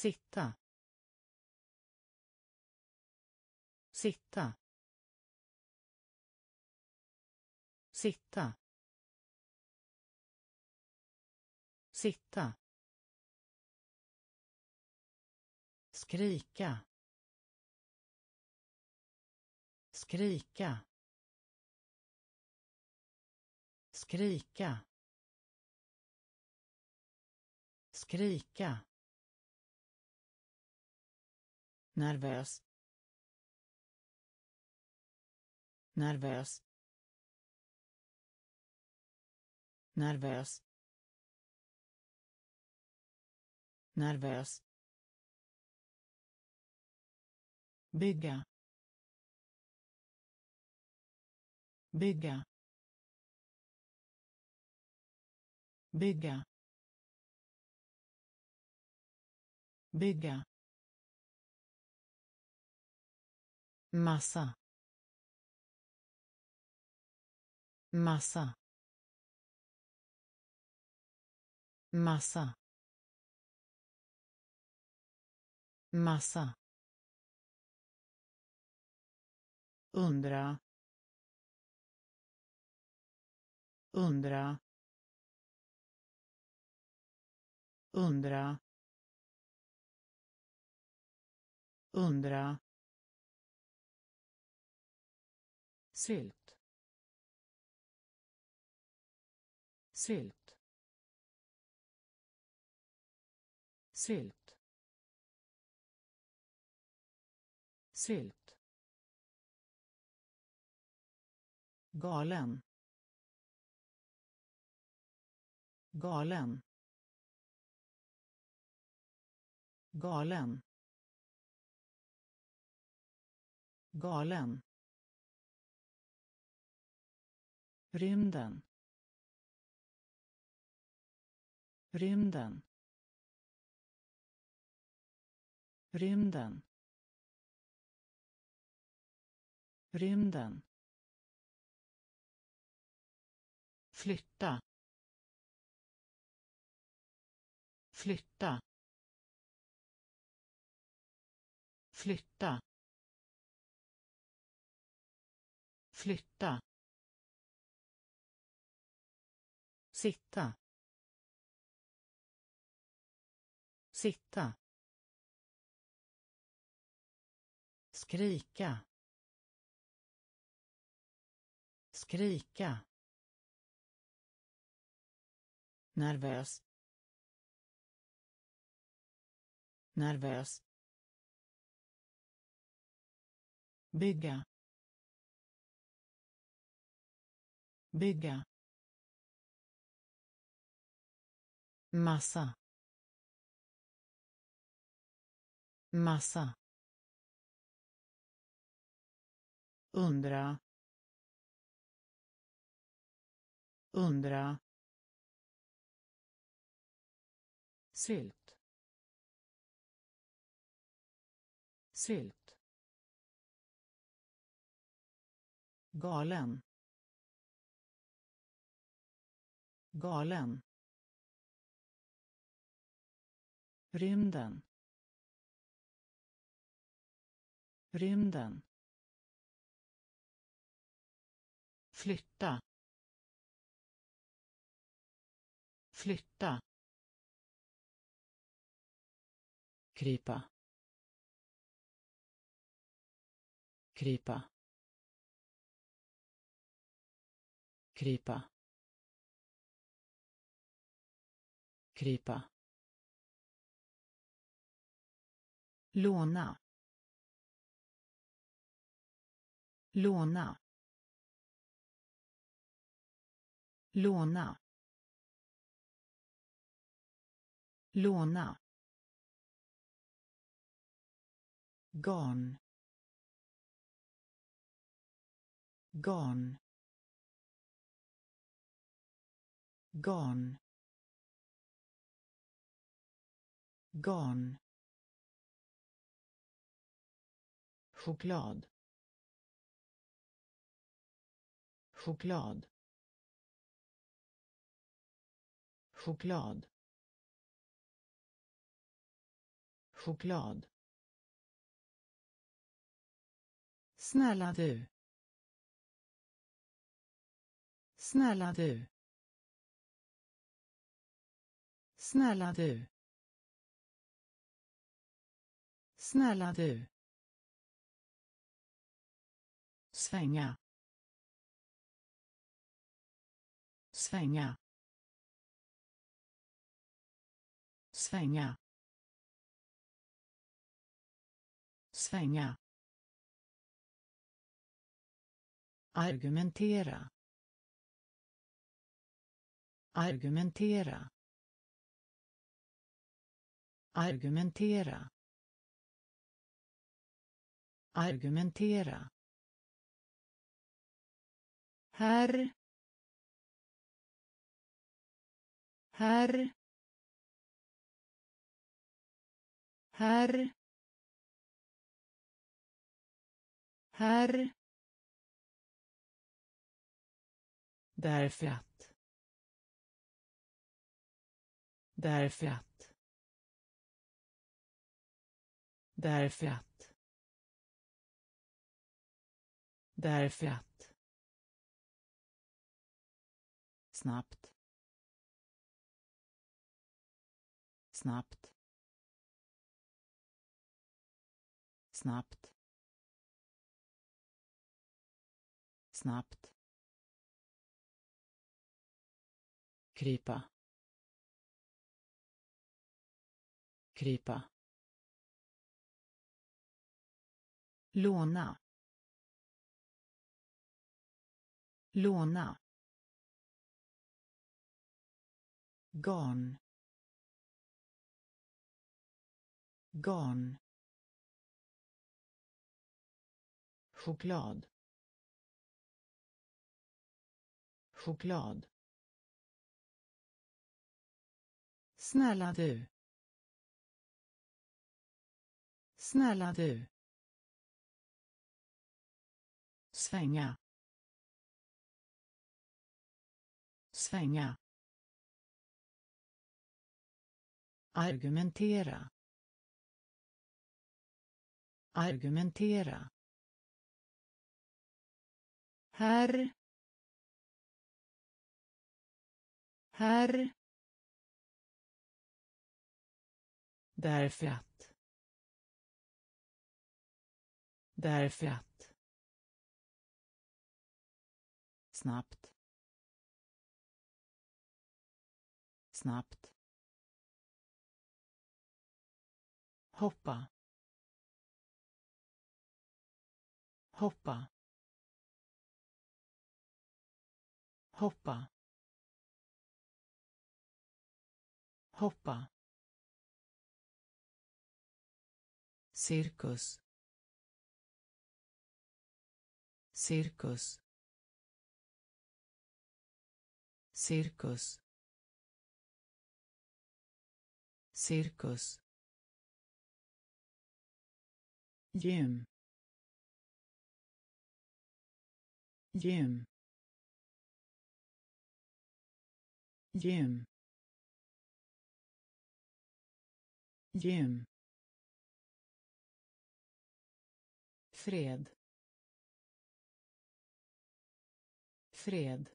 sitta. Sitta. Sitta. Sitta. Skrika. Skrika. Skrika. Skrika. Nervös. Nervös. Nervös. Nervös. Bygga. Bygga. Bygga. Bygga. Massa. Massa. Massa. Massa. Undra. Undra. Undra. Undra. Sylt. Sylt. Sylt. Sylt. Galen. Galen. Galen. Galen. Rymden. Rymden. Rymden. Rymden. Flytta. Flytta. Flytta. Flytta. Sitta. Sitta. Skrika. Skrika. Nervös. Nervös. Bygga. Bygga. Massa. Massa. Undra. Undra. Sylt. Sylt. Galen. Galen. Rymden. Rymden. Flytta. Flytta. Krypa. Krypa. Krypa. Krypa. Låna. Låna. Låna. Låna. Garn. Garn. Garn. Garn. Choklad. Choklad. Choklad. Choklad. Snälla du. Snälla du. Snälla du. Snälla du. Svänga. Svänga. Svänga. Svänga. Argumentera. Argumentera. Argumentera. Argumentera herr herr herr herr därför att. Därför att. Därför att. Därför att. Snabbt. Snabbt. Snabbt. Snabbt. Krypa. Krypa. Låna. Låna. Garn garn choklad. Choklad. Snälla du. Snälla du. Svänga. Svänga. Argumentera. Argumentera. Herr. Herr. Därför att. Därför att. Snabbt. Snabbt. Hoppa. Hoppa. Hoppa. Hoppa. Cirkus. Cirkus. Cirkus. Cirkus. Gym. Gym. Gym. Gym. Fred. Fred.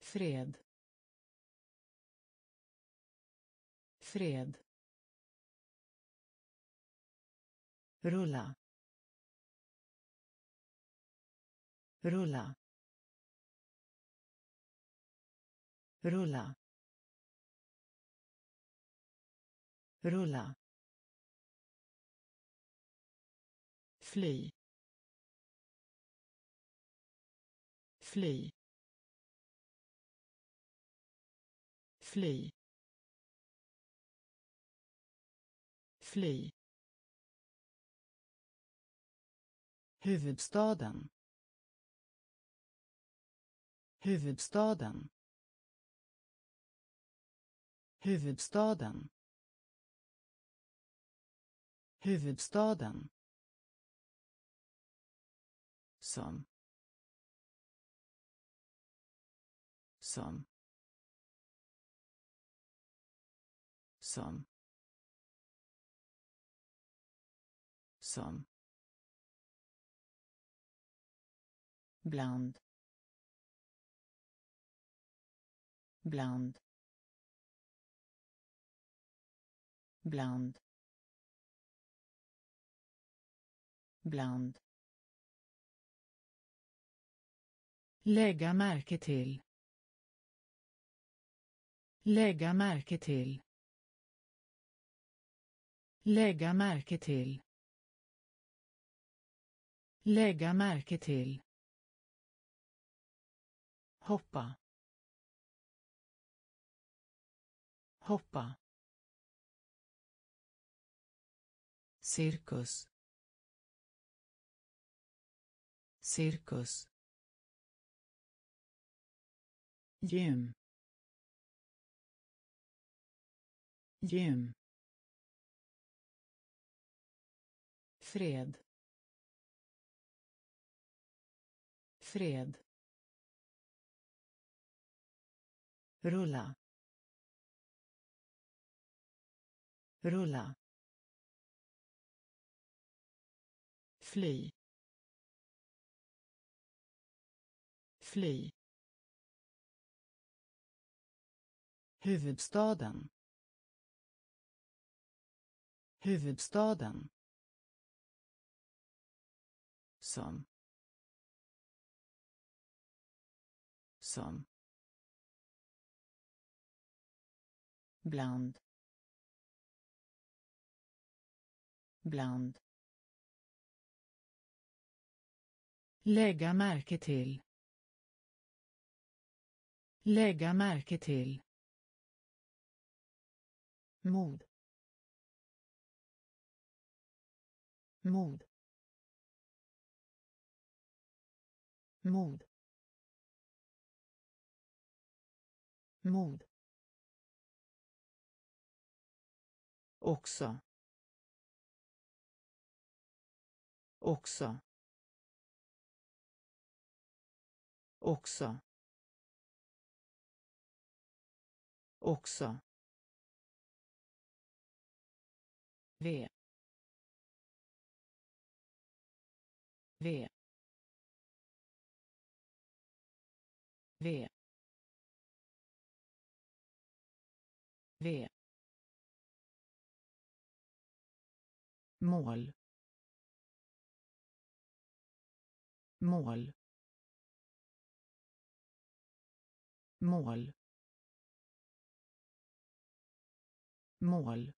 Fred. Fred. Rulla. Rulla. Rulla. Rulla. Fly. Fly. Fly. Fly huvudstaden. Huvudstaden. Huvudstaden. Huvudstaden. Som. Som. Som. Som. Bland. Bland. Bland. Bland. Lägga märke till. Lägga märke till. Lägga märke till. Lägga märke till hoppa. Hoppa. Cirkus. Cirkus. Gym. Gym. Fred. Fred. Rulla. Rulla. Fly. Fly. Huvudstaden. Huvudstaden. Som. Som. Bland. Bland. Lägga märke till. Lägga märke till. Mod. Mod. Mod. Mod. Också. Också. Också. Också. V. V. V. V. mål. Mål. Mål. Mål.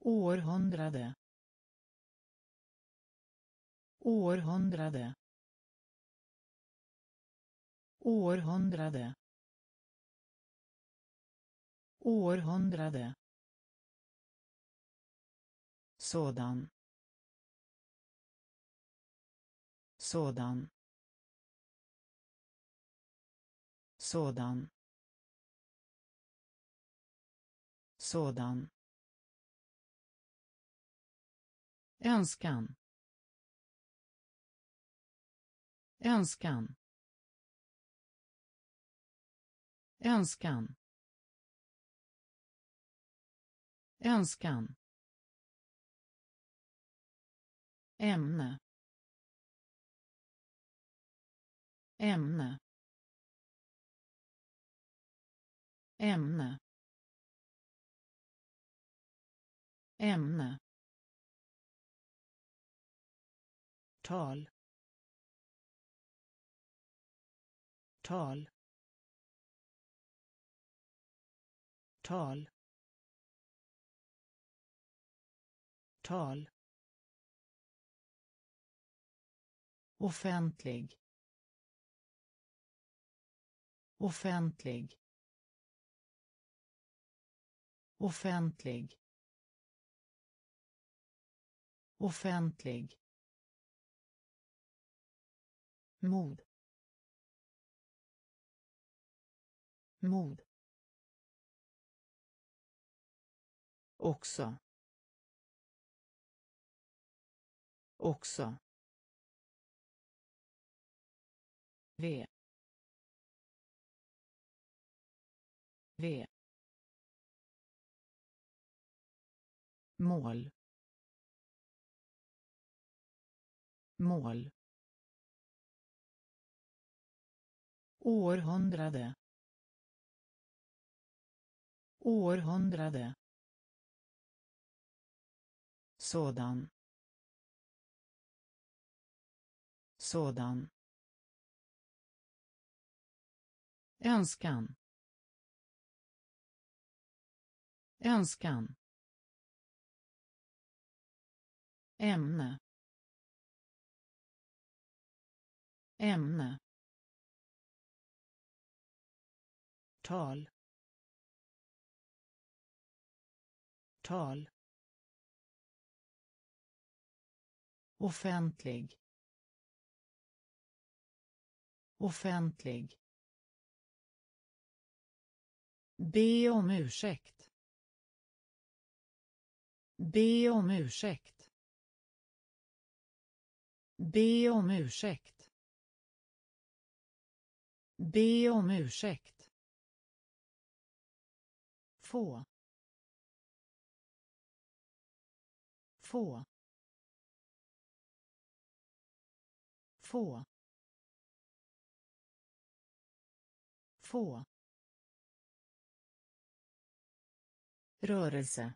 Århundrade. Århundrade. Århundrade. Århundrade sådan. Sådan. Sådan. Sådan. Önskan. Önskan. Önskan. Önskan. Ämne. Ämne. Ämne. Ämne. Tal. Tal. Tal. Tal. Offentlig. Offentlig. Offentlig. Offentlig. Mod. Mod. Också. Också. V. V. Mål. Mål. Århundrade. Århundrade. Sådan. Sådan. Önskan. Önskan. Ämne. Ämne. Tal. Tal. Offentlig. Offentlig be om ursäkt. Be om ursäkt. Be om ursäkt. Be om ursäkt. Få. Få. Få. Få. Rörelse.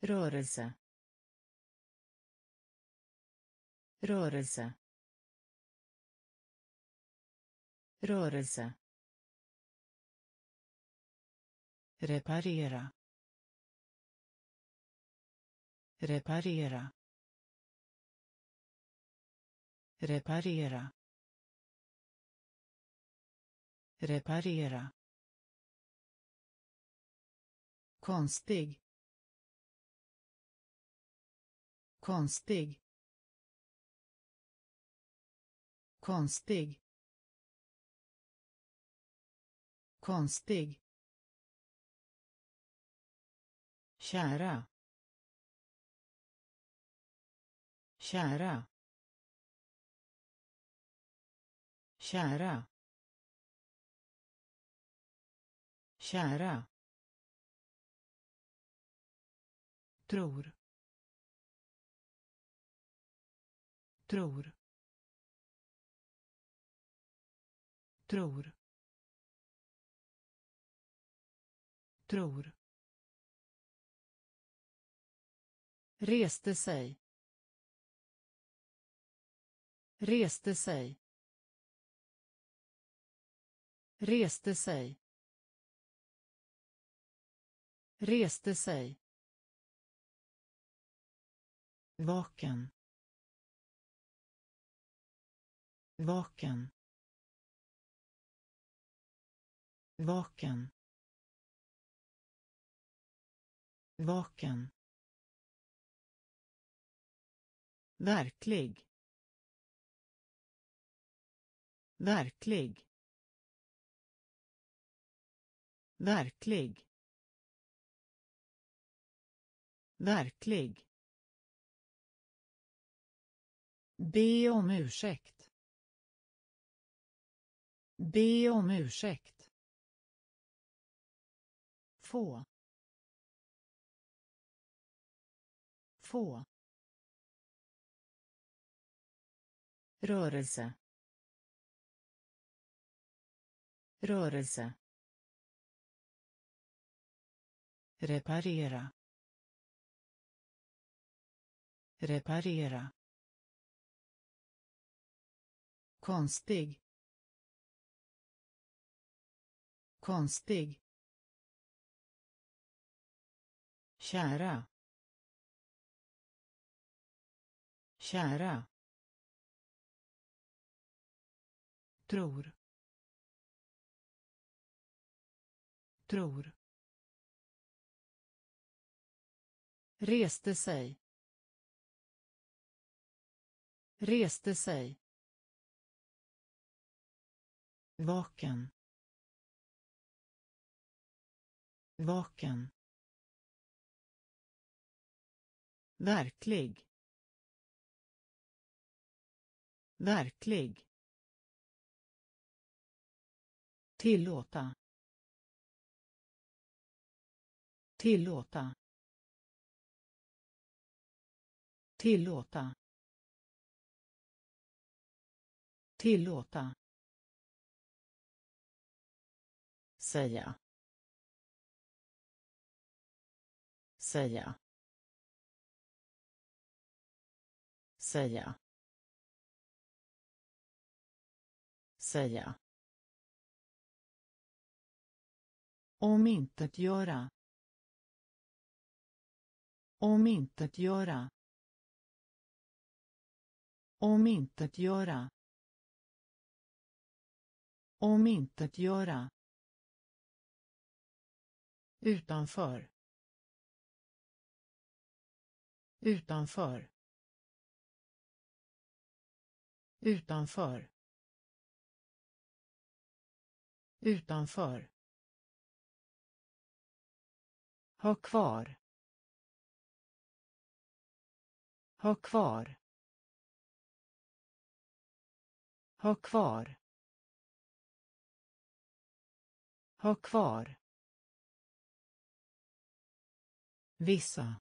Rörelse. Rörelse. Rörelse. Reparera. Reparera. Reparera. Reparera konstig. Konstig. Konstig. Konstig. Kära. Kära. Kära. Kära. Tror. Tror. Tror. Tror. Reste sig. Reste sig. Reste sig. Reste sig vaken. Vaken. Vaken. Vaken. Verklig. Verklig. Verklig. Verklig. Be om ursäkt. Be om ursäkt. Få. Få. Rörelse. Rörelse. Reparera. Reparera. Konstig. Konstig. Kära. Kära. Tror. Tror. Reste sig. Reste sig vaken vaken verklig verklig Tillåta. Tillåta. Tillåta. Tillåta. Säga. Säga. Säga. Säga. om inte att göra om inte att göra om inte att göra om inte att göra Utanför. Utanför. Utanför. Utanför. Ha kvar. Ha kvar. Ha kvar. Ha kvar. Vissa.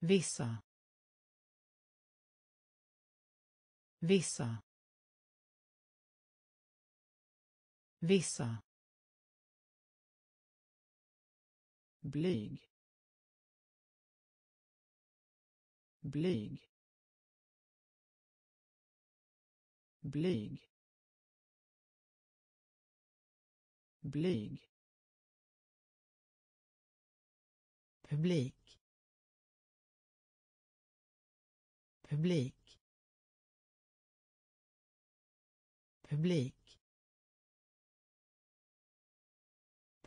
Vissa. Vissa. Vissa. blyg blyg blyg blyg publik publik publik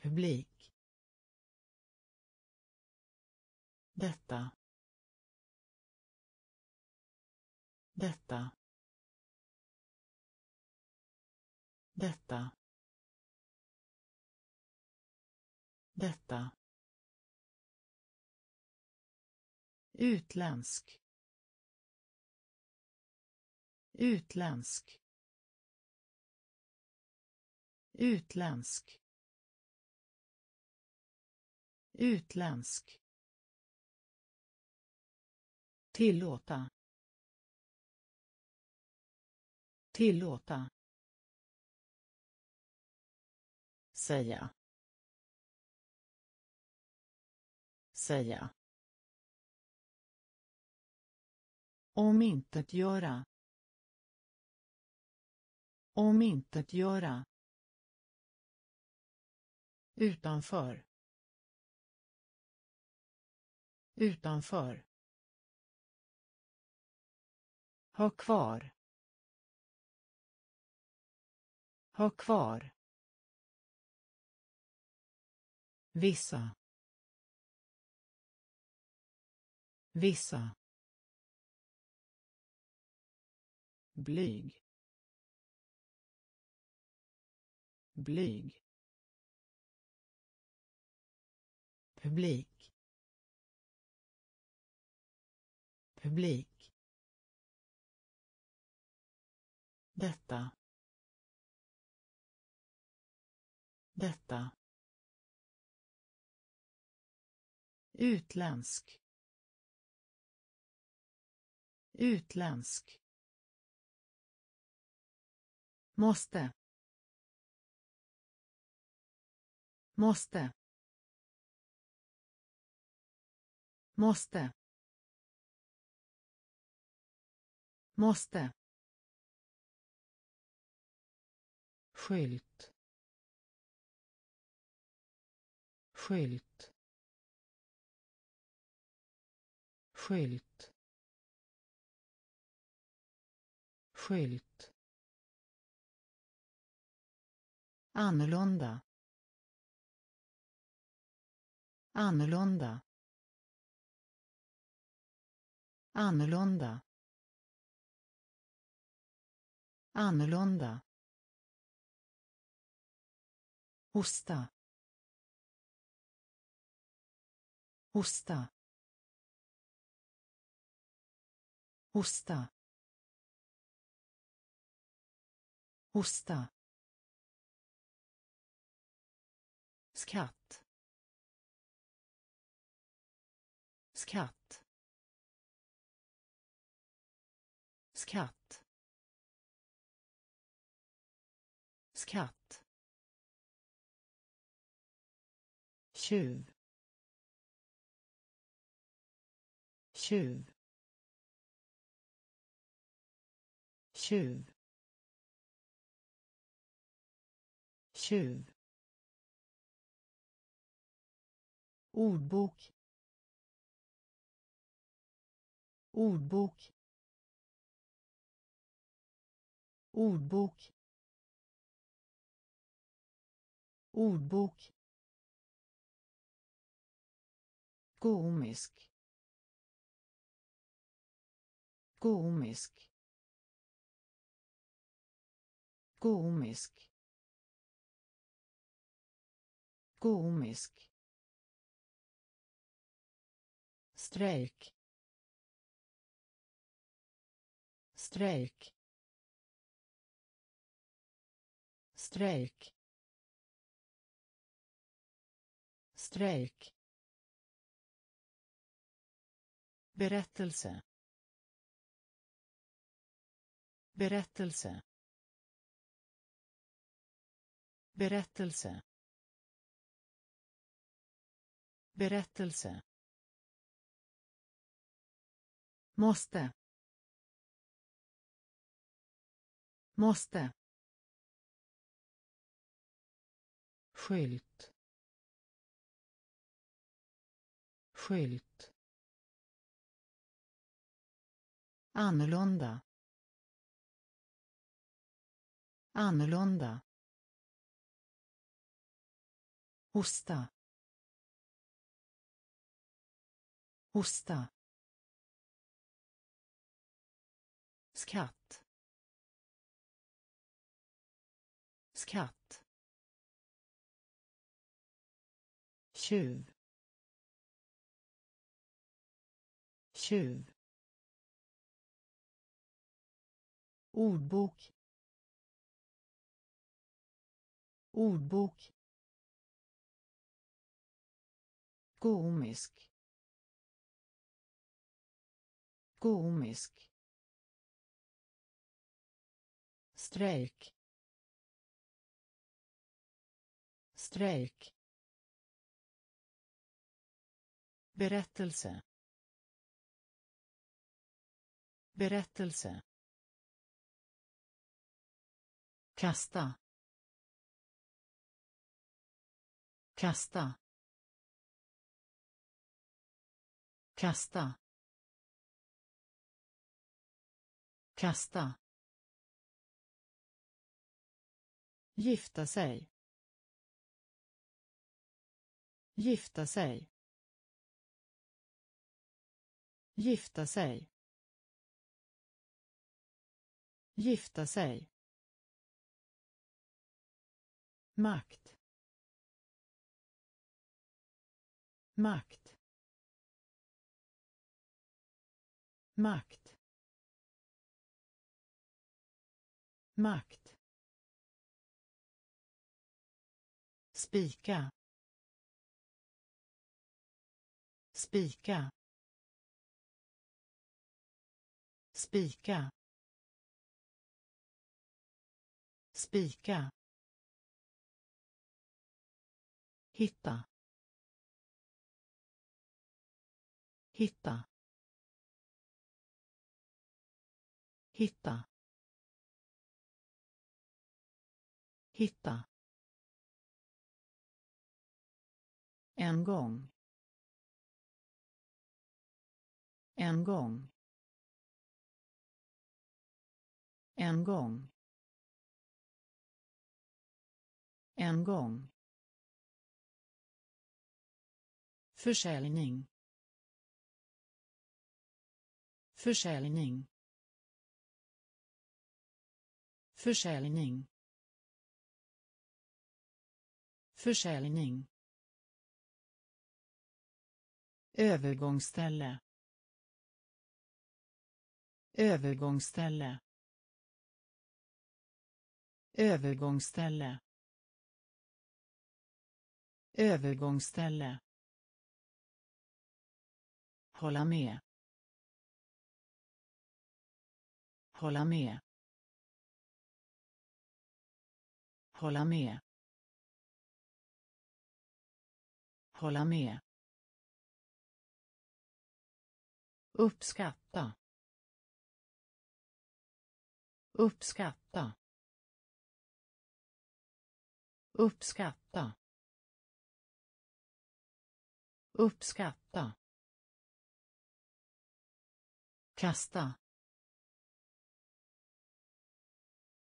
publik Detta. Detta. Detta. Detta. Utländsk. Utländsk. Utländsk. Utländsk. Tillåta. Tillåta. Säga. Säga. Omintetgöra. Omintetgöra. Utanför. Utanför. Ha kvar. Ha kvar. Vissa. Vissa. Blyg. Blyg. Publik. Publik. Detta. Detta. Utländsk. Utländsk. Måste. Måste. Måste. Måste. skylt skylt skylt skylt annorlunda annorlunda annorlunda annorlunda Hosta. Hosta. Hosta. hosta skatt. Skatt. Skatt. Skatt. Tjuv. Tjuv. Tjuv. Tjuv. Ordbok. Ordbok. Ordbok. Ordbok. Komisk komisk komisk komisk strejk. Strejk. Strejk. Strejk. Berättelse. Berättelse. Berättelse. Berättelse. Måste. Måste. Skylt. Skylt. Annorlunda. Annorlunda. Hosta. Hosta skatt. Skatt. Tjuv. Tjuv. Ordbok. Ordbok. Komisk komisk strejk. Strejk. Berättelse. Berättelse. Kasta. Kasta. Kasta. Kasta. Gifta sig. Gifta sig. Gifta sig. Gifta sig. Makt. Makt. Makt. Makt. Spika. Spika. Spika. Spika. Hitta. Hitta. Hitta. Hitta. En gång. En gång. En gång. En gång. Försäljning. Försäljning. Försäljning. Försäljning. Övergångsställe. Övergångsställe. Övergångsställe. Övergångsställe. Hålla med. Hålla med. Hålla med. Hålla med. Uppskatta. Uppskatta. Uppskatta. Uppskatta. Kasta.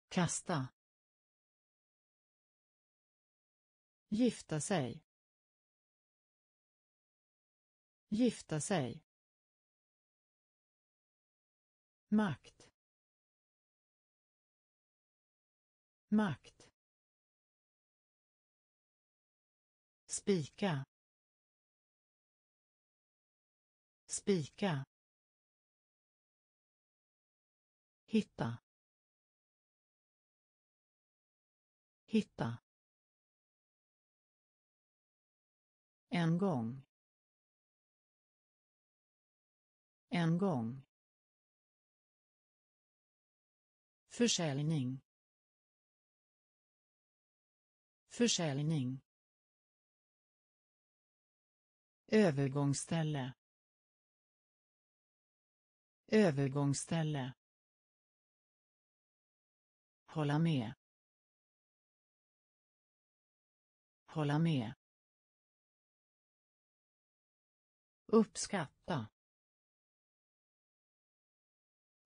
Kasta. Gifta sig. Gifta sig. Makt. Makt. Spika. Spika. Hitta. Hitta. En gång. En gång. Försäljning. Försäljning. Övergångsställe. Övergångsställe. Hålla med. Hålla med. Uppskatta.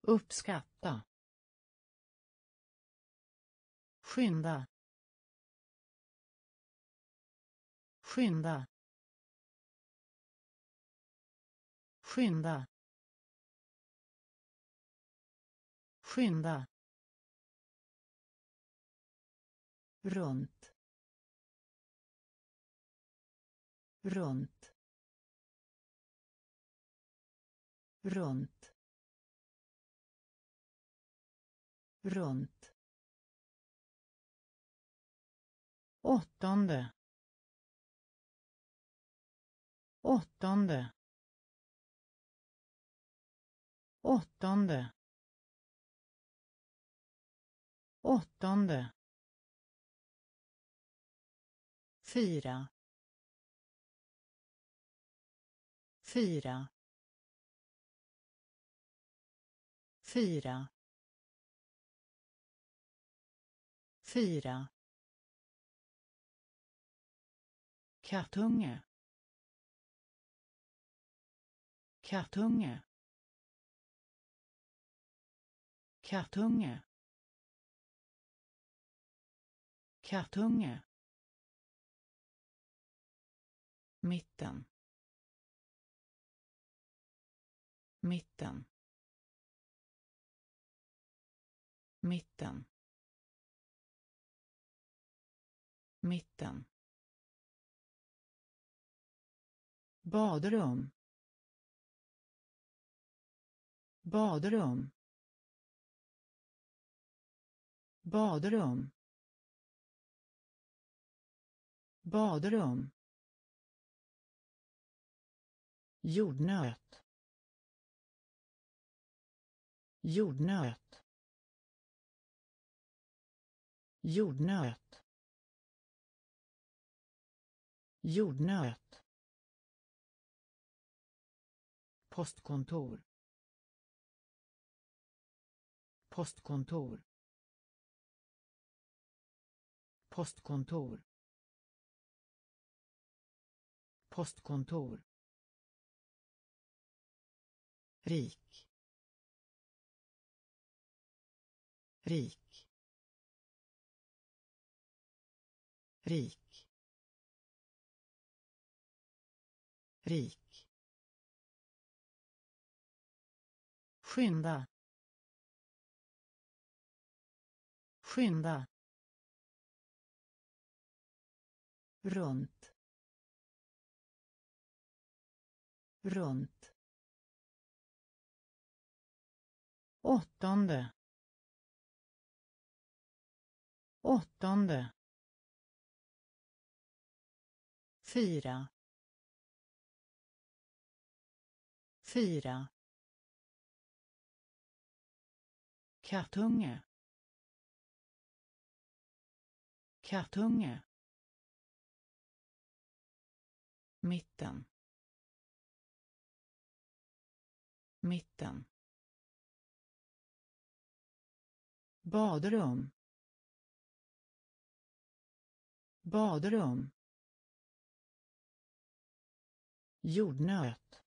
Uppskatta. Skynda. Skynda. Skynda. Skynda. Runt. Runt. Runt. Runt. Åttonde. Åttonde. Åttonde. Åttonde. Fyra. Fyra. Fyra. Fyra. Kartunge. Kartunge. Kartunge. Kartunge. Mitten. Mitten. Mitten. Mitten. Badrum badrum badrum badrum jordnöt. Jordnöt. Jordnöt. Jordnöt. Postkontor. Postkontor. Postkontor. Postkontor. Rik. Rik. Rik. Rik. Skynda. Skynda. Runt. Runt. Åttonde. Åttonde. Fyra. Fyra. Kartunge. Kartunge. Mitten. Mitten. Badrum. Badrum. Jordnöt.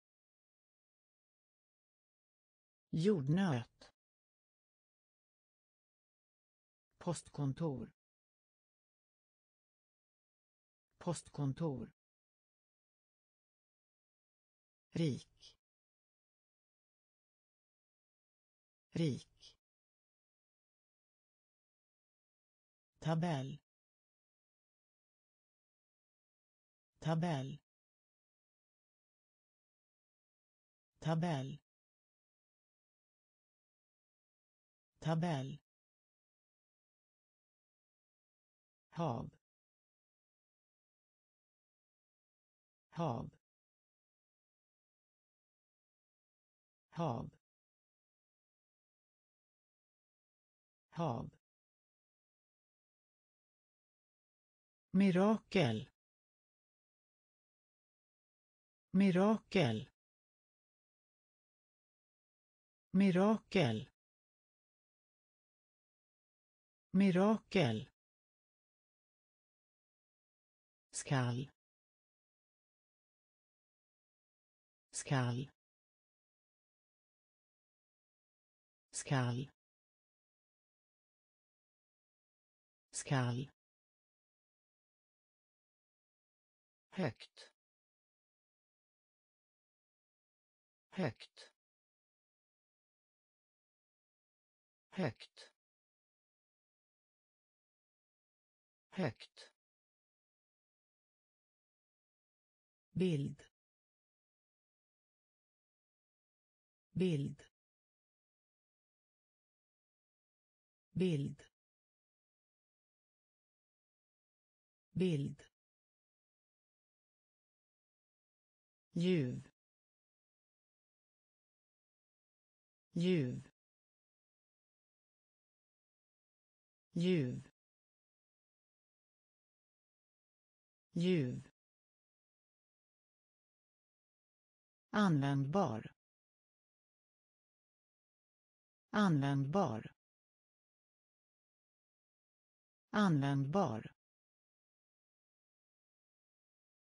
Jordnöt. Postkontor. Postkontor. Rik. Rik. Tabell. Tabell. Tabell. Tabell. Hav. Hav. Hav. Hav. Mirakel. Mirakel. Mirakel. Mirakel. Skall. Skall. Skall. Skall. Högt. Högt. Högt. Högt. Bild. Bild. Bild. Bild. Ljuv. Ljuv. Ljuv. Ljuv. Användbar. Användbar. Användbar.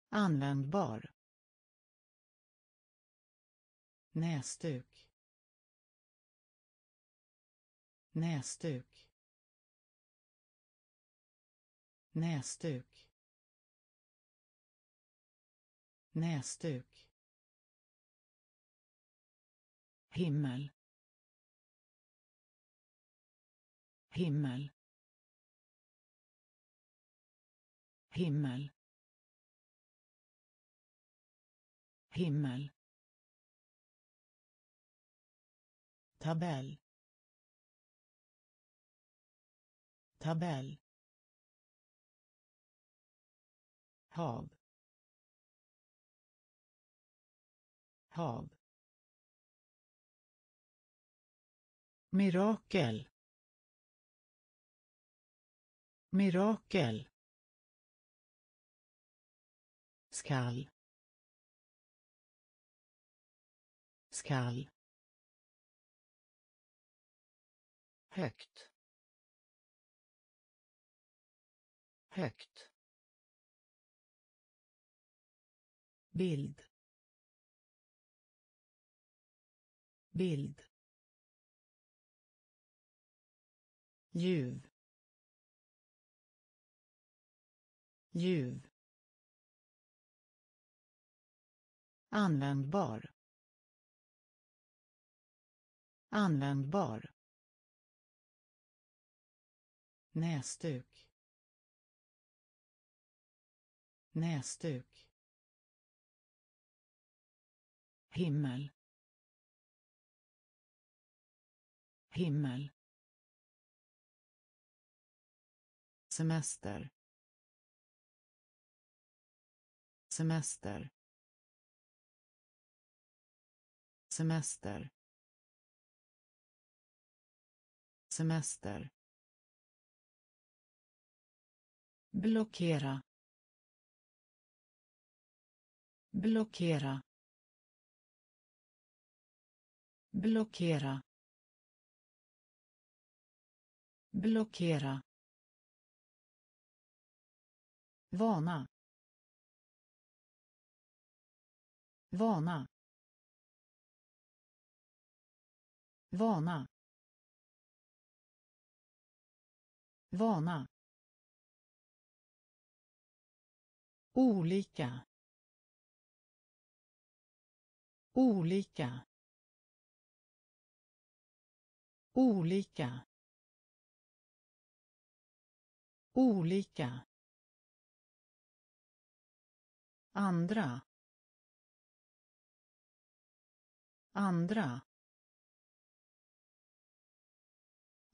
Användbar. Näsduk. Näsduk. Näsduk. Näsduk. Himmel. Himmel. Himmel. Himmel. Tabell. Tabell. Hav. Hav. Mirakel. Mirakel. Skall. Skall. Högt. Högt. Bild. Bild. Ljuv. Ljuv. Användbar. Användbar. Näsduk. Näsduk. Himmel. Himmel. Semester. Semester. Semester. Semester. Blockera. Blockera. Blockera. Blockera vana. Vana. Vana. Vana. Olika. Olika. Olika. Olika. Andra. Andra.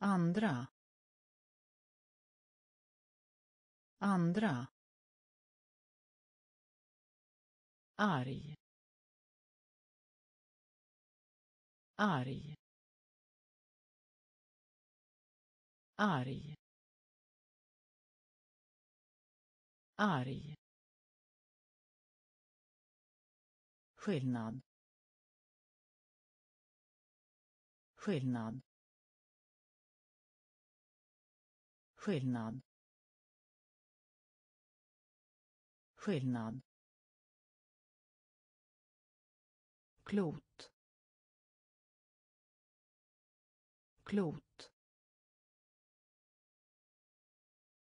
Andra. Andra. Arg. Arg. Arg. Arg. Skillnad. Skillnad. Skillnad. Skillnad. Klot. Klot.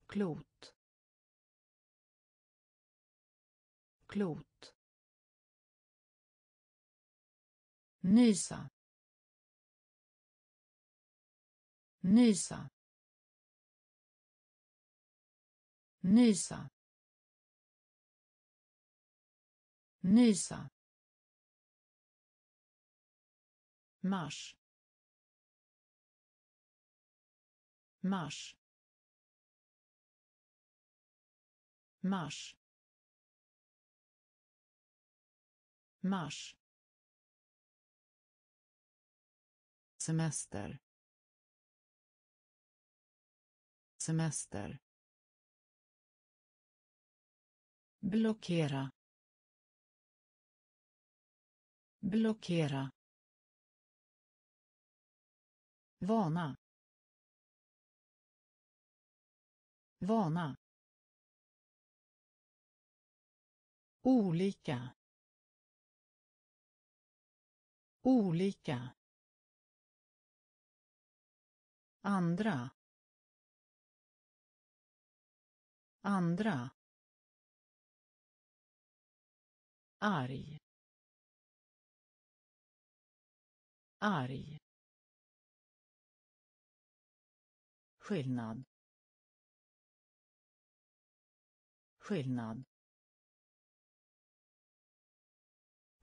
Klot. Klot. Nysa. Nysa. Nysa. Nysa. Mars mars mars mars semester. Semester. Blockera. Blockera. Vana. Vana. Olika. Olika. Andra. Andra. Arg. Arg. Skillnad. Skillnad.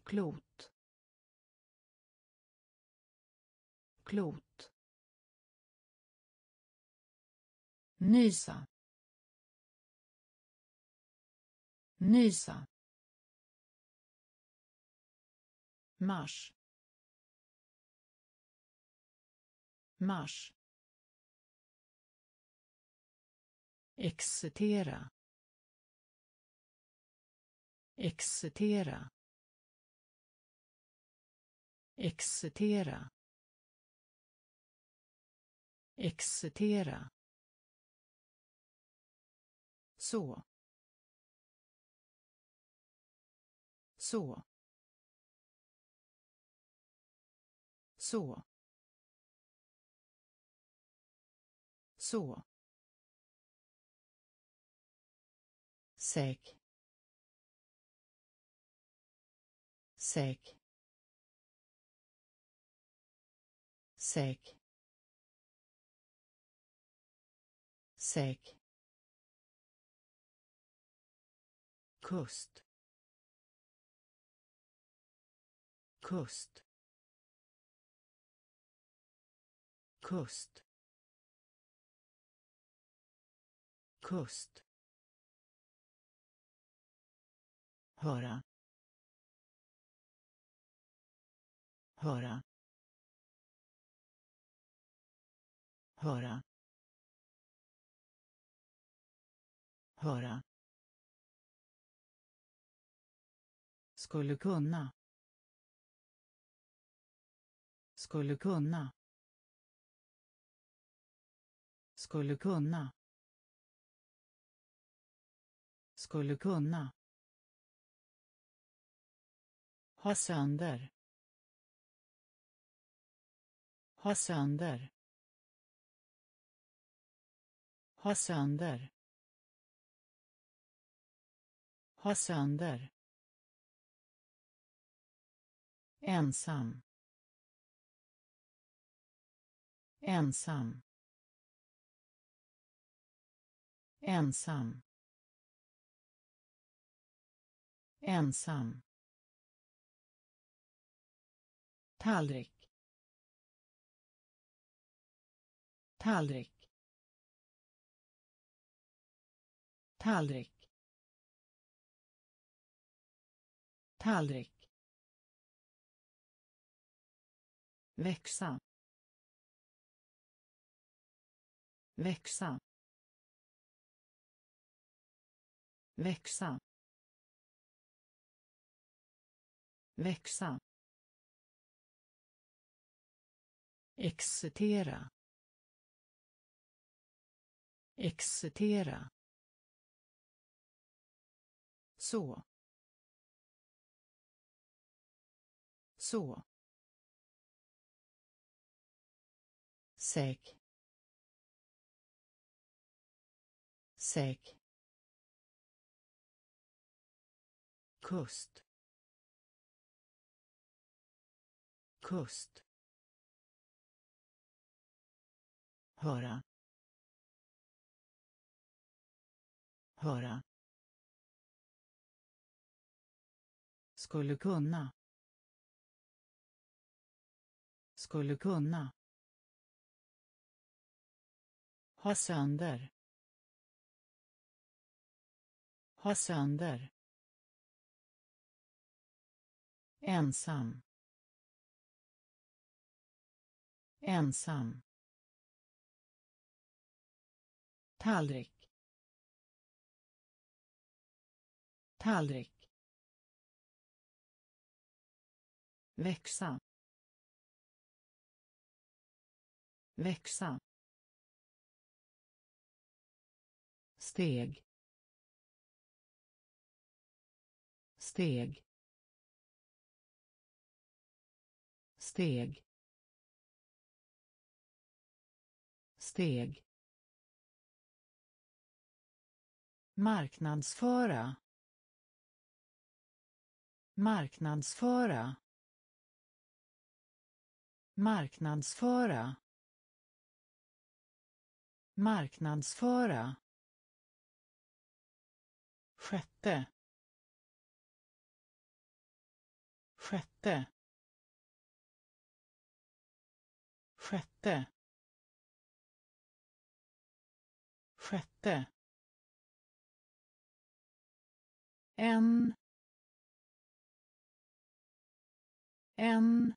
Klot. Klot. Nysa. Nysa. Mars. Mars. Excitera. Excitera. Excitera. Excitera så. Så. Så. Så. Säk. Säk. Säk. Säk. Kust kust kust kust höra höra höra höra skulle kunna. Skulle kunna. Skulle kunna. Skulle kunna. Ha sönder. Ha sönder. Ha sönder. Ha sönder. Ensam. Ensam. Ensam. Ensam. Tallrik. Tallrik. Tallrik. Tallrik. Växa. Växa. Växa. Växa. Excitera. Excitera. Så. Så. Säk säk kust. Kust. Höra. Höra. Skulle kunna. Skulle kunna ha sönder. Ha sönder. Ensam. Ensam. Tallrik. Tallrik. Växa. Växa. Steg. Steg. Steg. Steg. Marknadsföra. Marknadsföra. Marknadsföra. Marknadsföra sjätte. Sjätte. Sjätte. Sjätte. En. En.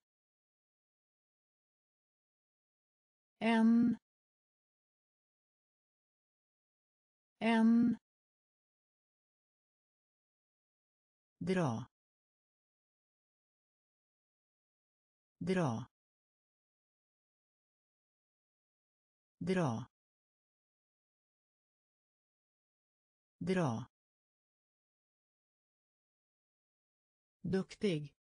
En. En. Dra. Dra. Dra. Dra. Duktig.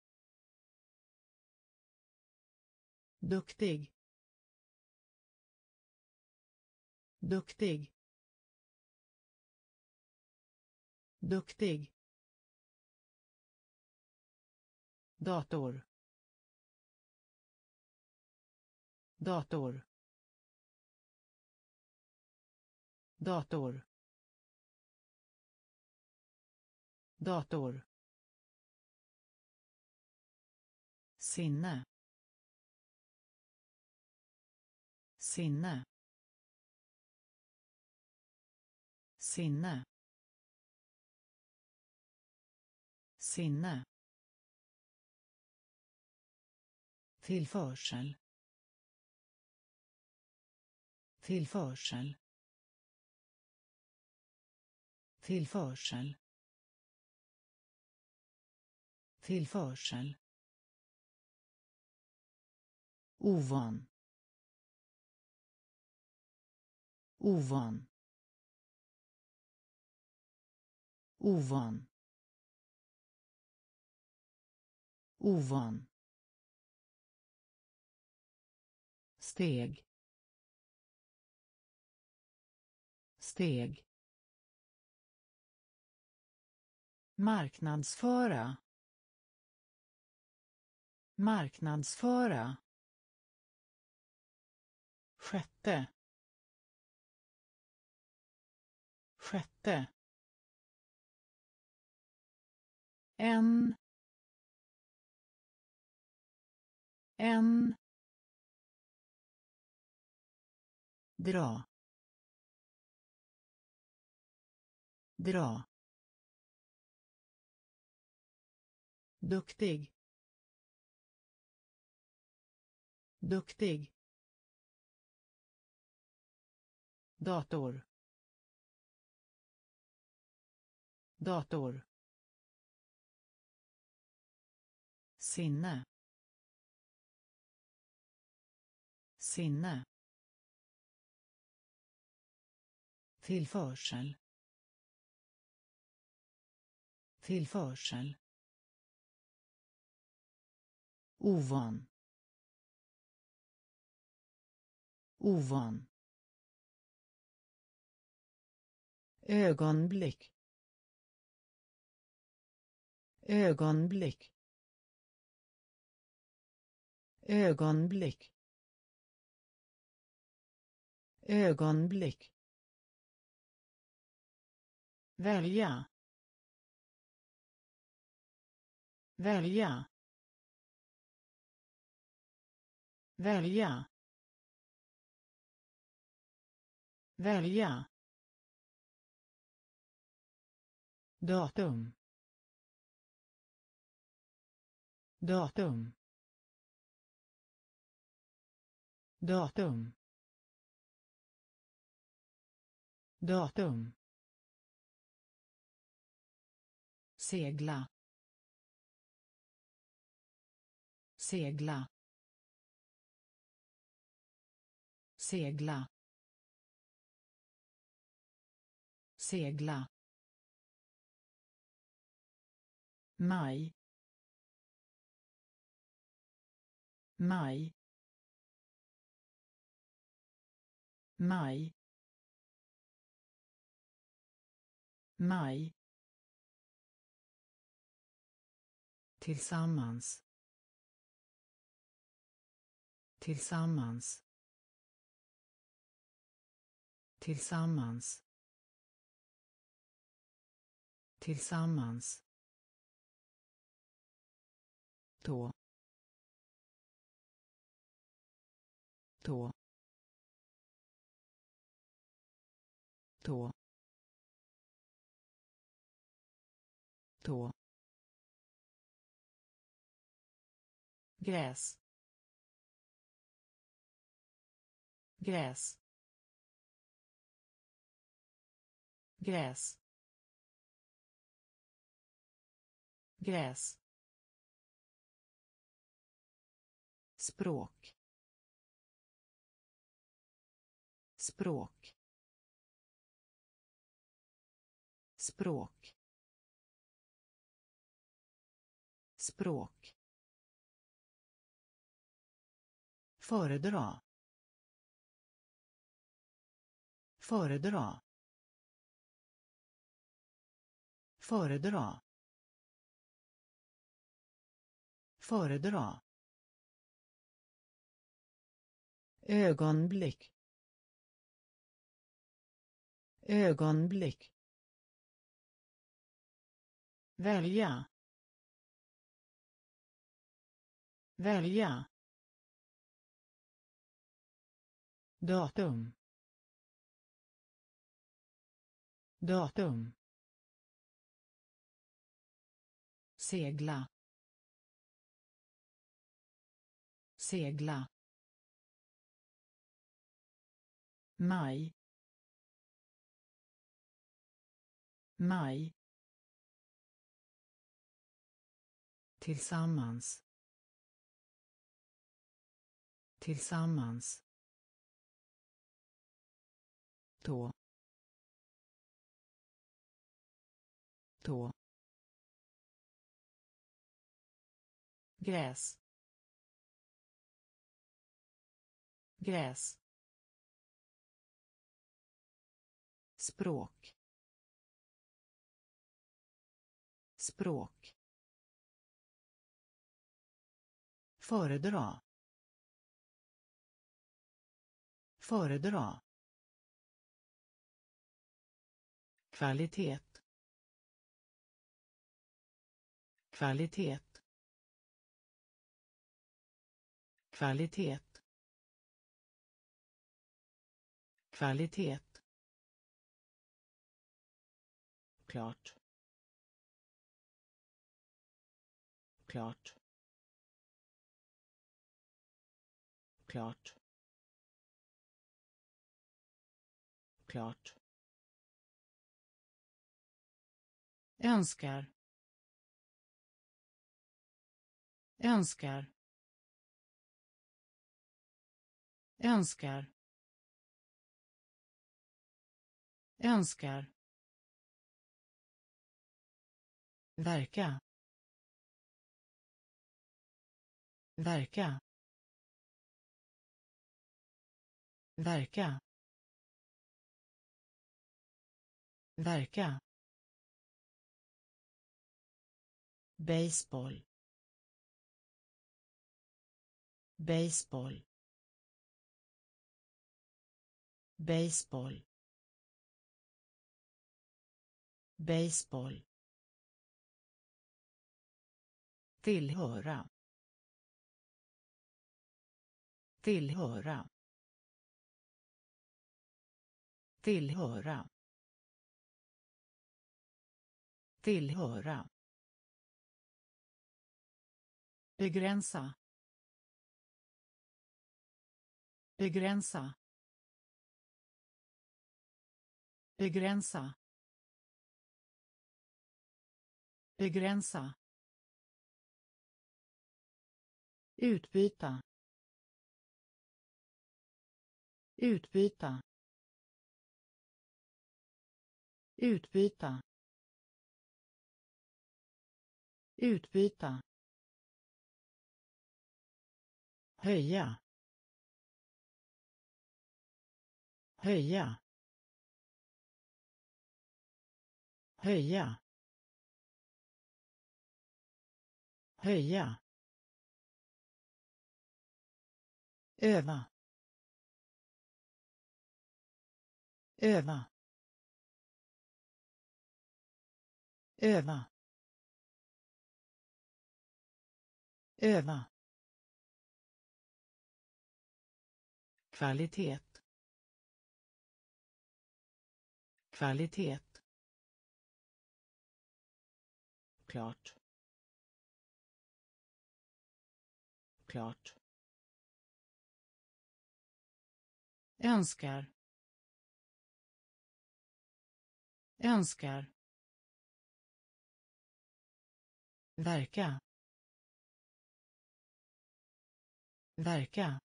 Duktig. Duktig. Duktig. Dator. Dator. Dator. Dator. Sinne. Sinne. Sinne. Sinne. Tillförsel. Tillförsel. Tillförsel. Tillförsel. Ovan. Ovan. Ovan. Ovan. Steg. Steg. Marknadsföra. Marknadsföra. Sjätte. Sjätte. En. En. Dra. Dra. Duktig. Duktig. Dator. Dator. Sinne. Sinne. Tillförsel. Tillförsel. Ovan. Ovan. Ögonblick. Ögonblick. Ögonblick. Ögonblick välja. Välja. Välja. Välja. Datum. Datum. Datum. Datum. Segla segla segla segla. Maj. Maj. Maj. Maj. Tillsammans. Tillsammans. Tillsammans. Tillsammans. Tå tå tå tå gräs. Gräs. Gräs. Gräs. Språk. Språk. Språk. Språk. Föredra. Föredra. Föredra. Föredra. Ögonblick. Ögonblick. Välja. Välja. Datum. Datum. Segla. Segla. Maj. Maj. Tillsammans. Tillsammans tå. Tå. Gräs. Gräs. Språk. Språk. Föredra. Föredra. Kvalitet. Kvalitet. Kvalitet. Kvalitet. Klart. Klart. Klart. Klart. Önskar. Önskar. Önskar. Önskar. Verka. Verka. Verka. Verka. Baseball. Baseball. Baseball. Baseball. Tillhöra. Tillhöra. Tillhöra. Tillhöra begränsa begränsa begränsa begränsa. Utbyta. Utbyta. Utbyta. Utbyta. Höja. Höja. Höja. Höja. Öva. Öva. Öva. Öva. Kvalitet. Kvalitet. Klart. Klart. Önskar. Önskar. Verka. Verka.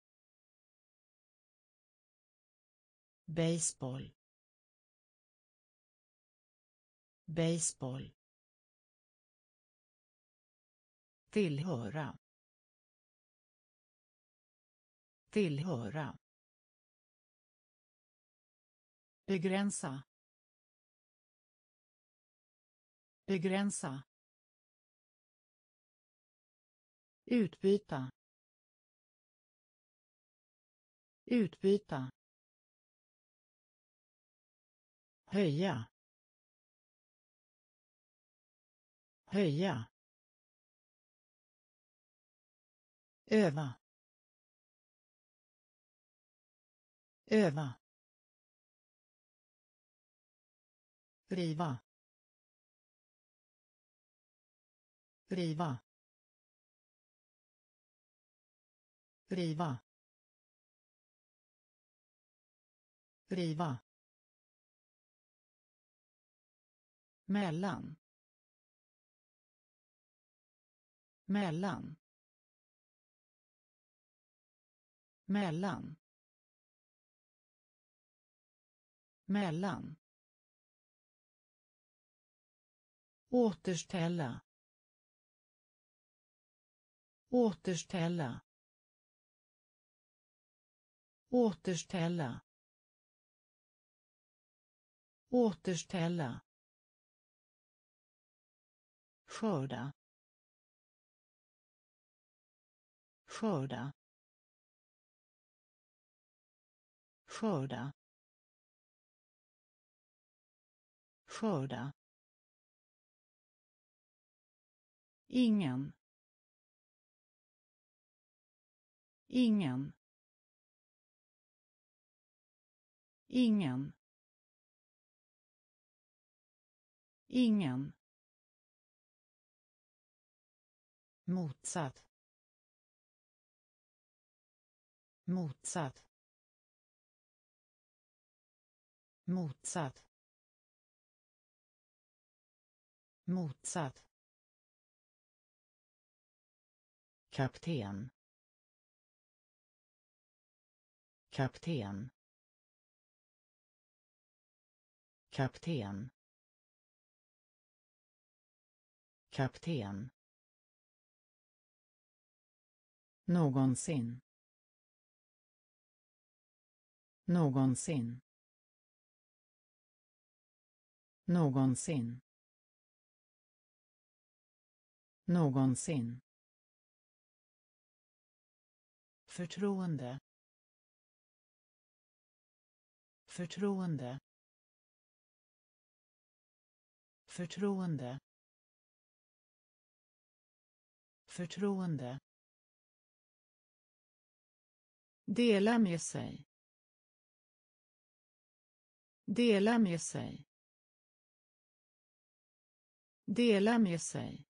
Baseball. Baseball. Tillhöra. Tillhöra. Begränsa. Begränsa. Utbyta. Utbyta. Höja. Höja. Öva. Öva. Riva riva riva riva mellan. Mellan. Mellan. Mellan. Återställa. Återställa. Återställa. Återställa skörda. Skörda. Skörda. Skörda. Ingen. Ingen. Ingen. Ingen. Motsatt. Motsatt. Motsatt. Motsatt. Kapten. Kapten. Kapten. Kapten. Någonsin. Någonsin. Någonsin. Någonsin. Förtroende. Förtroende. Förtroende. Förtroende dela med sig. Dela med sig. Dela med sig.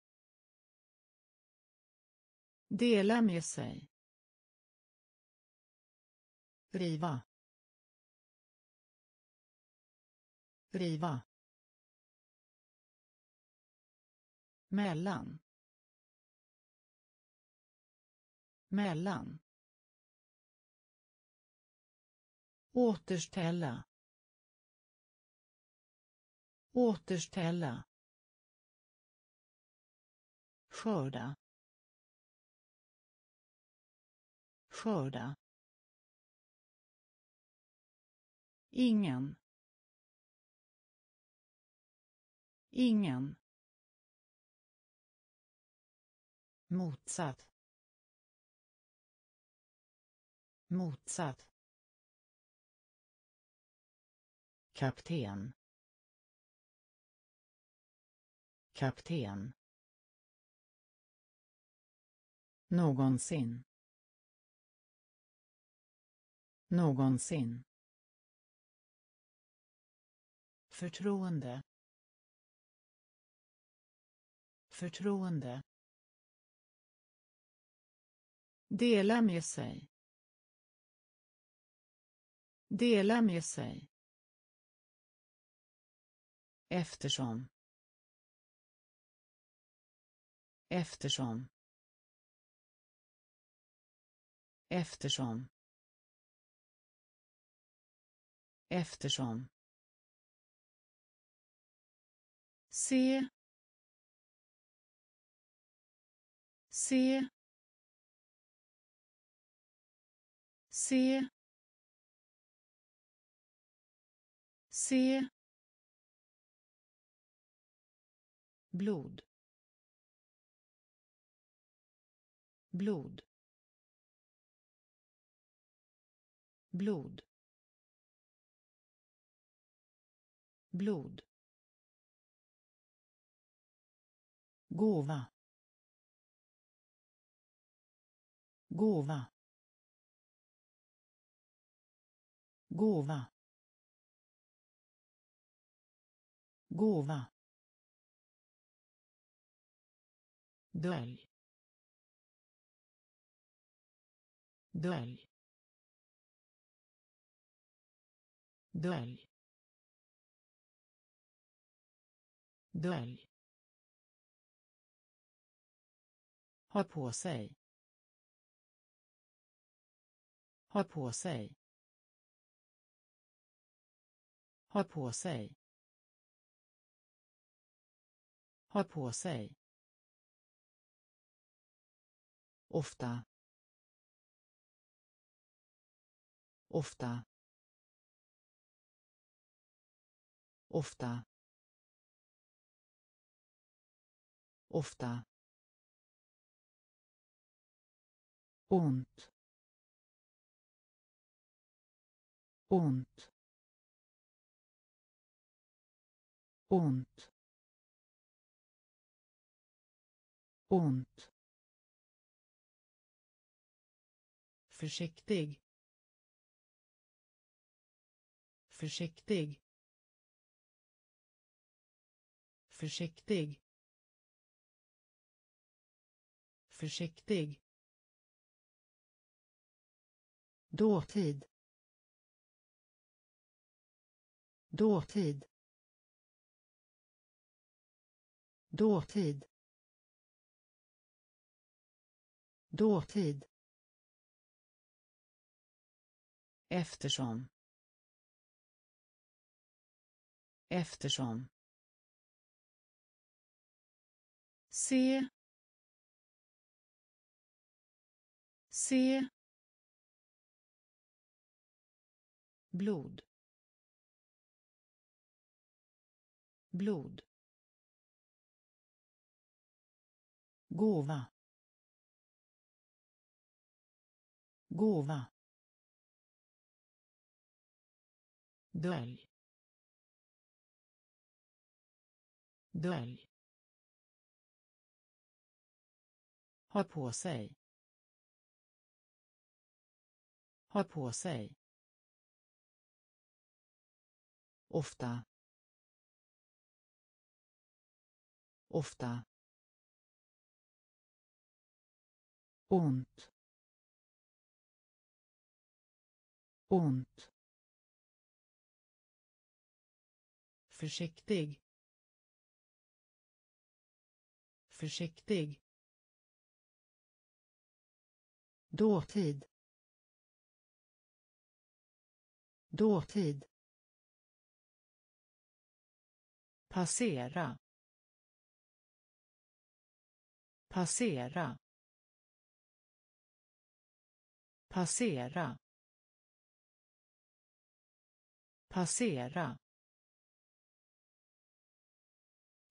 Dela med sig. Riva. Riva. Mellan. Mellan. Återställa. Återställa. Skörda. Skörda. Ingen. Ingen. Motsatt. Motsatt. Kapten. Kapten. Någonsin. Någonsin. Förtroende. Förtroende. Dela med sig. Dela med sig eftersom. Eftersom. Eftersom. Eftersom. Se. Se. Se. Se. Blod. Blod. Blod. Blod. Gåva. Gåva. Gåva. Gåva. Dölj. Dölj. Dölj. Dölj. Ha på sig. Ha på sig. Ha på sig. Ha på sig. Ofta. Ofta. Ofta. Ofta. Ont. Ont. Ont. Ont försiktig. Försiktig. Försiktig. Försiktig. Dåtid. Dåtid. Dåtid. Dåtid. Eftersom. Eftersom. Se. Se. Blod. Blod. Gåva. Gåva. Dölj. Dölj. Ha på sig. Ha på sig. Ofta. Ofta. Ont. Ont. Försiktig. Försiktig. Dåtid. Dåtid. Passera. Passera. Passera. Passera.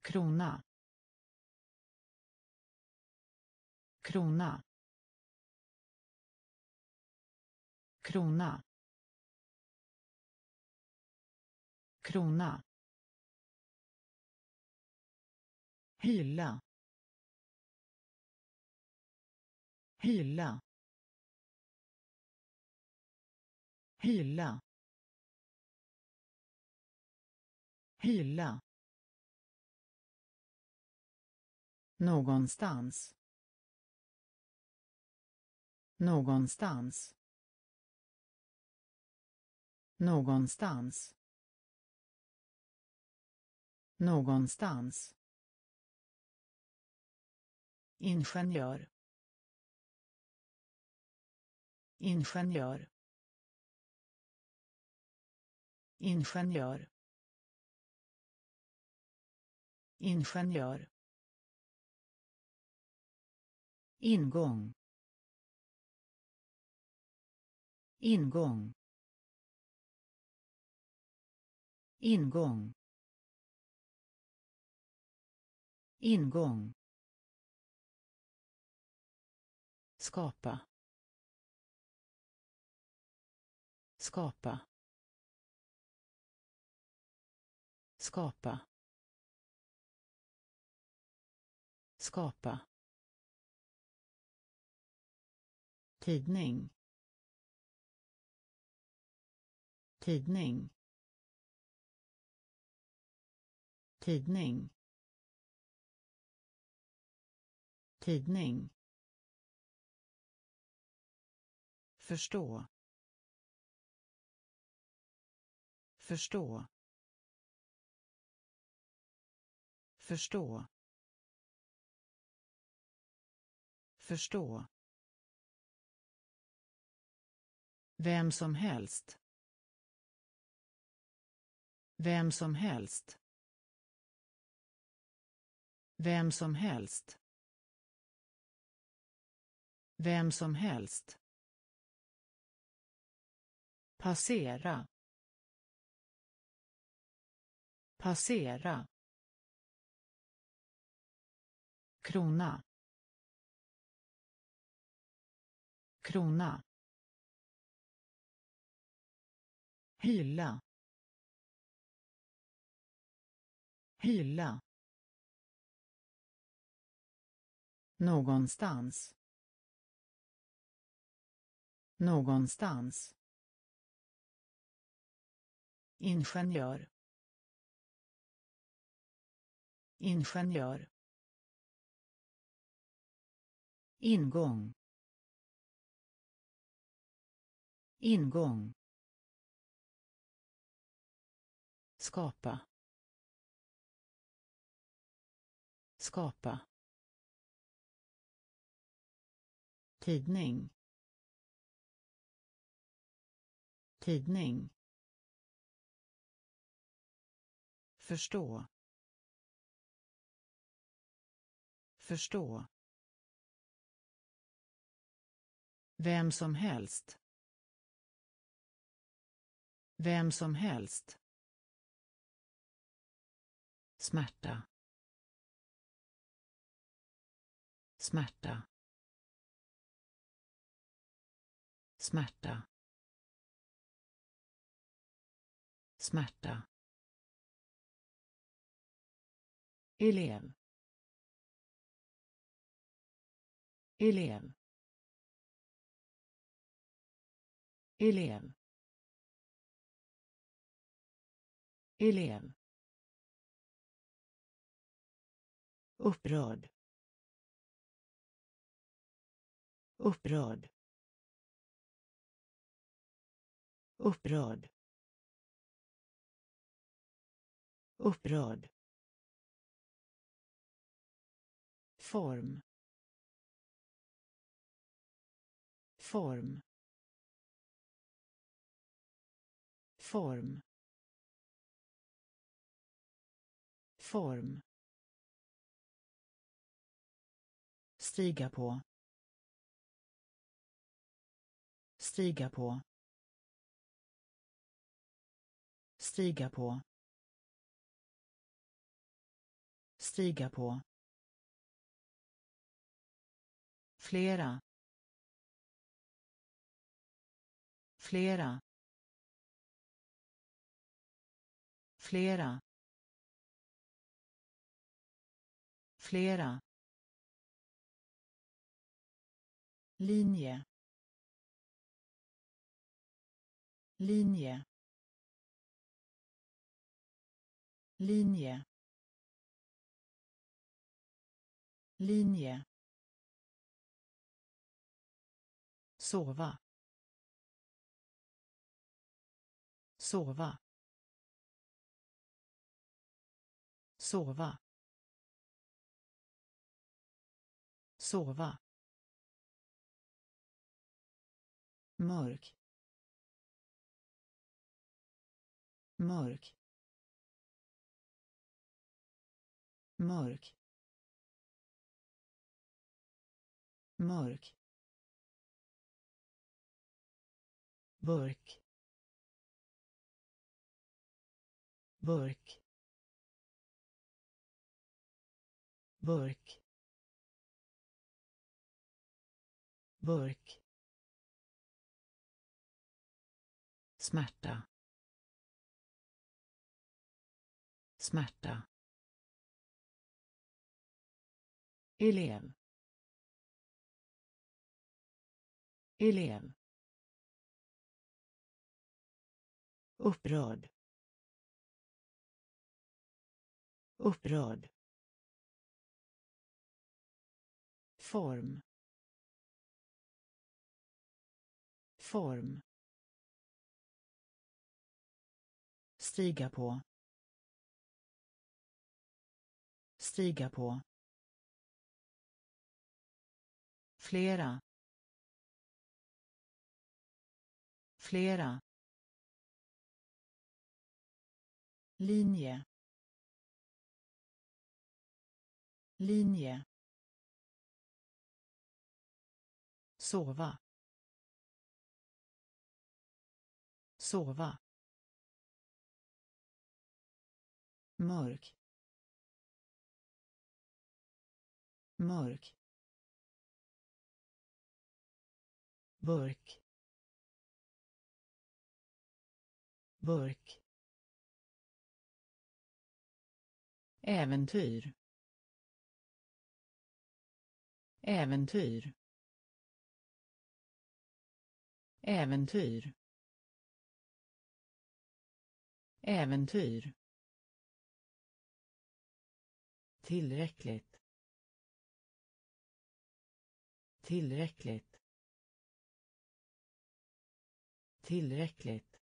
Krona. Krona. Krona. Krona. Hylla. Hylla. Hylla. Hylla. Någonstans. Någonstans. Någonstans. Någonstans. Ingenjör. Ingenjör. Ingenjör. Ingenjör. Ingång. Ingång. Ingång. Ingång. Skapa. Skapa. Skapa. Skapa. Tidning. Tidning. Tidning. Tidning. Förstå. Förstå. Förstå. Förstå. Vem som helst. Vem som helst. Vem som helst. Vem som helst. Passera. Passera. Krona. Krona. Hylla. Hylla. Någonstans. Någonstans. Ingenjör. Ingenjör. Ingång. Ingång. Skapa. Skapa. Tidning. Tidning. Förstå. Förstå. Vem som helst. Vem som helst smärta. Smärta. Smärta. Smärta. Elev. Elev. Elev. Elev. Upprörd. Upprörd. Upprörd. Upprörd. Form. Form. Form. Form. Stiga på. Stiga på. Stiga på. Stiga på. Flera. Flera. Flera. Flera. Linje. Linje. Linje. Linje. Sova. Sova. Sova. Sova. Mörk. Mörk. Mörk. Mörk. Burk burk burk burk smärta. Smärta. Elev. Elev. Upprörd. Upprörd. Form. Form. Stiga på. Stiga på. Flera. Flera. Linje. Linje. Sova. Sova. Mörk. Mörk. Burk burk äventyr. Äventyr. Äventyr. Äventyr. Tillräckligt. Tillräckligt. Tillräckligt.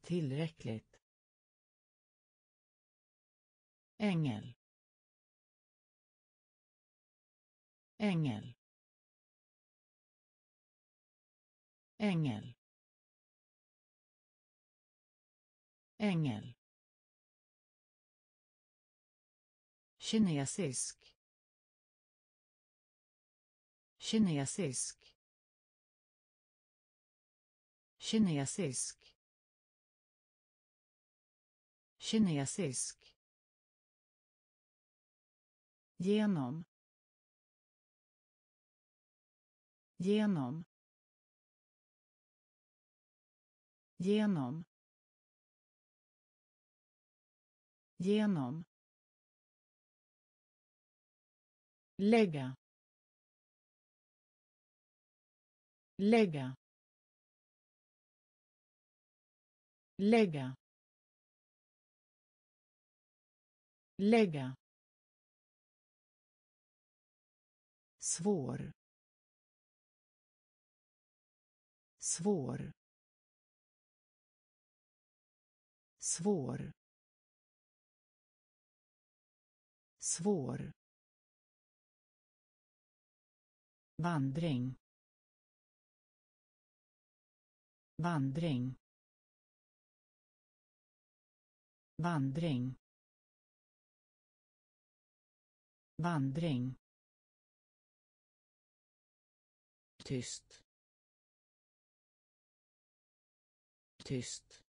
Tillräckligt. Ängel. Ängel. Ängel. Ängel. Kinesisk. Kinesisk. Kinesisk. Kinesisk. Genom. Genom. Genom. Genom. Lägga. Lägga. Lägga. Lägga. Svår. Svår. Svår. Svår. Vandring vandring vandring vandring. Tyst. Tyst.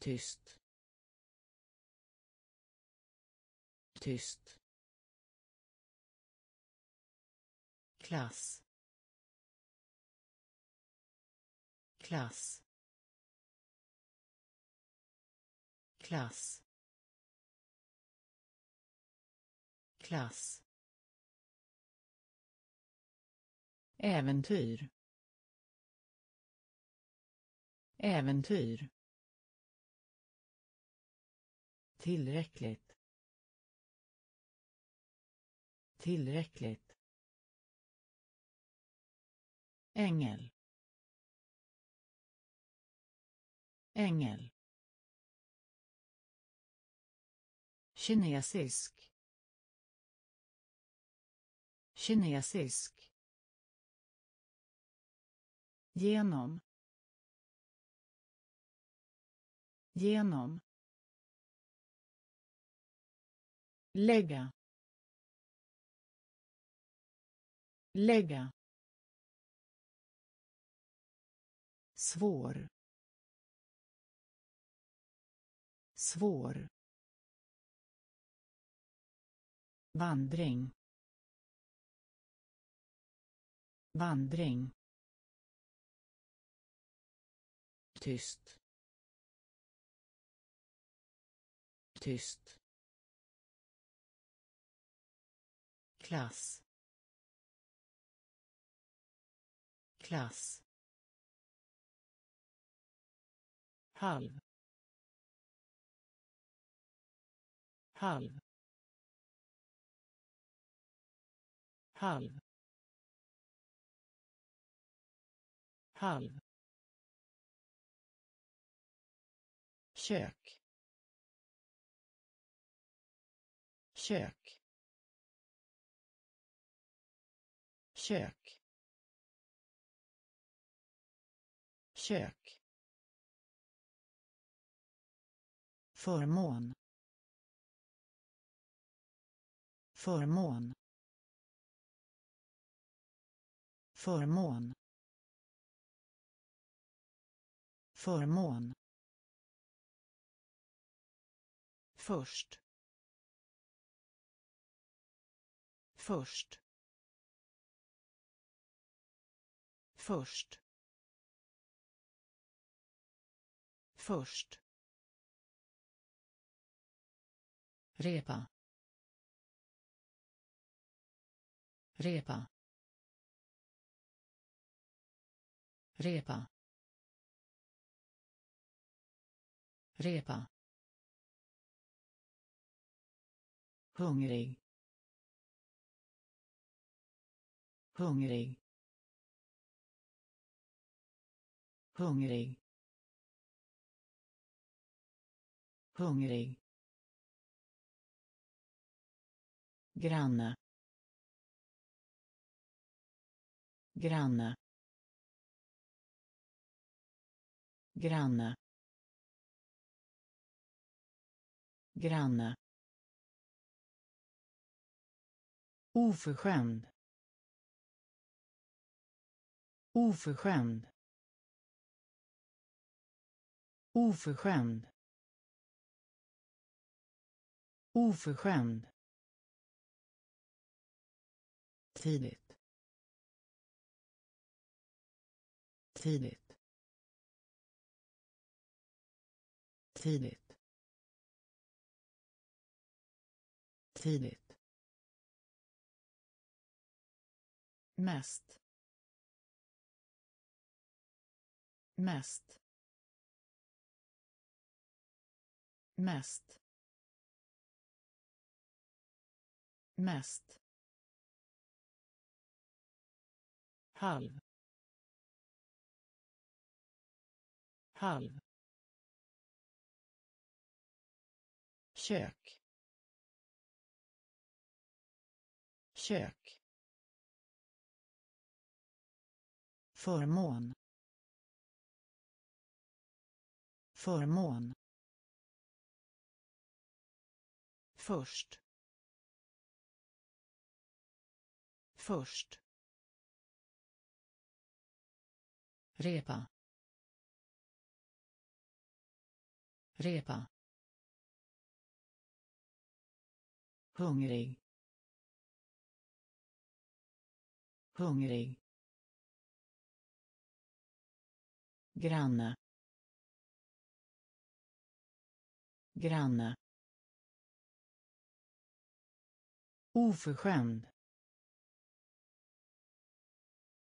Tyst. Tyst. Klass. Klass. Klass. Klass. Äventyr. Äventyr. Tillräckligt. Tillräckligt. Ängel ängel kinesisk. Kinesisk. Genom. Genom. Lägga. Lägga. Svår. Svår. Vandring. Vandring. Tyst. Tyst. Klass. Klass. Halv. Halv. Halv. Halv. Kök. Kök. Kök. Kök. Förmån. Förmån. Förmån. Förmån. Först. Först. Först. Först. Repa. Repa. Repa. Repa. Hungrig. Hungrig. Hungrig. Hungrig. Granne. Granne. Granne. Granne. Oförskämd. Oförskämd. Oförskämd. Oförskämd. Tidigt. Tidigt. Tidigt. Tidigt. Mest. Mest. Mest. Mest. Halv. Halv. Kök. Kök. Förmån. Förmån. Först. Först. Repa. Repa. Hungrig. Hungrig. Granne. Granne. Oförskämd.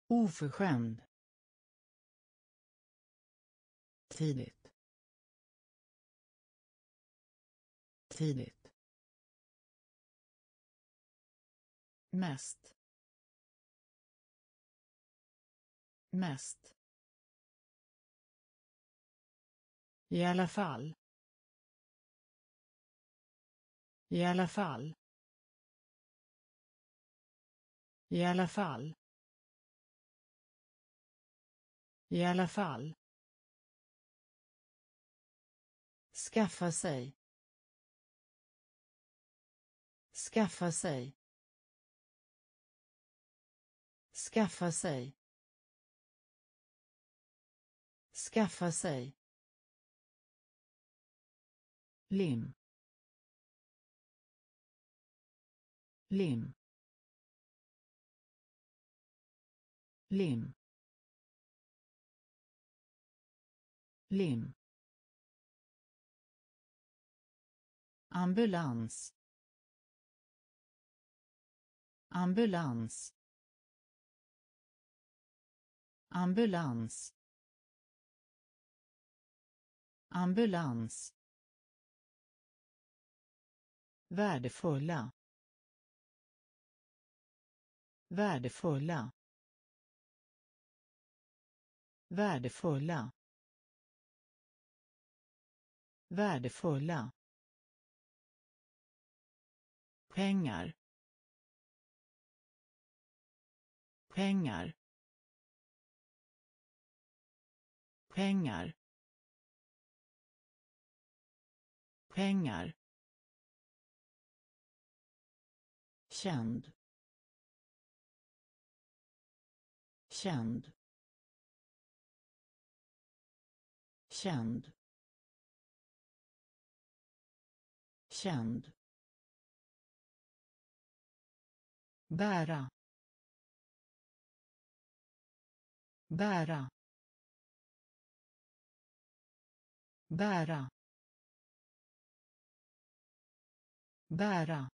Oförskämd. Tidigt. Tidigt. Mest. Mest. I alla fall. I alla fall. I alla fall. I alla fall. Skaffa sig. Skaffa sig. Skaffa sig. Skaffa sig. Lim. Lim. Lim. Lim. Ambulans. Ambulans. Ambulans. Ambulans. Värdefulla. Värdefulla. Värdefulla. Värdefulla pengar. Pengar. Pengar. Pengar. Känd. Känd. Känd. Känd. Bära. Bära. Bära. Bära.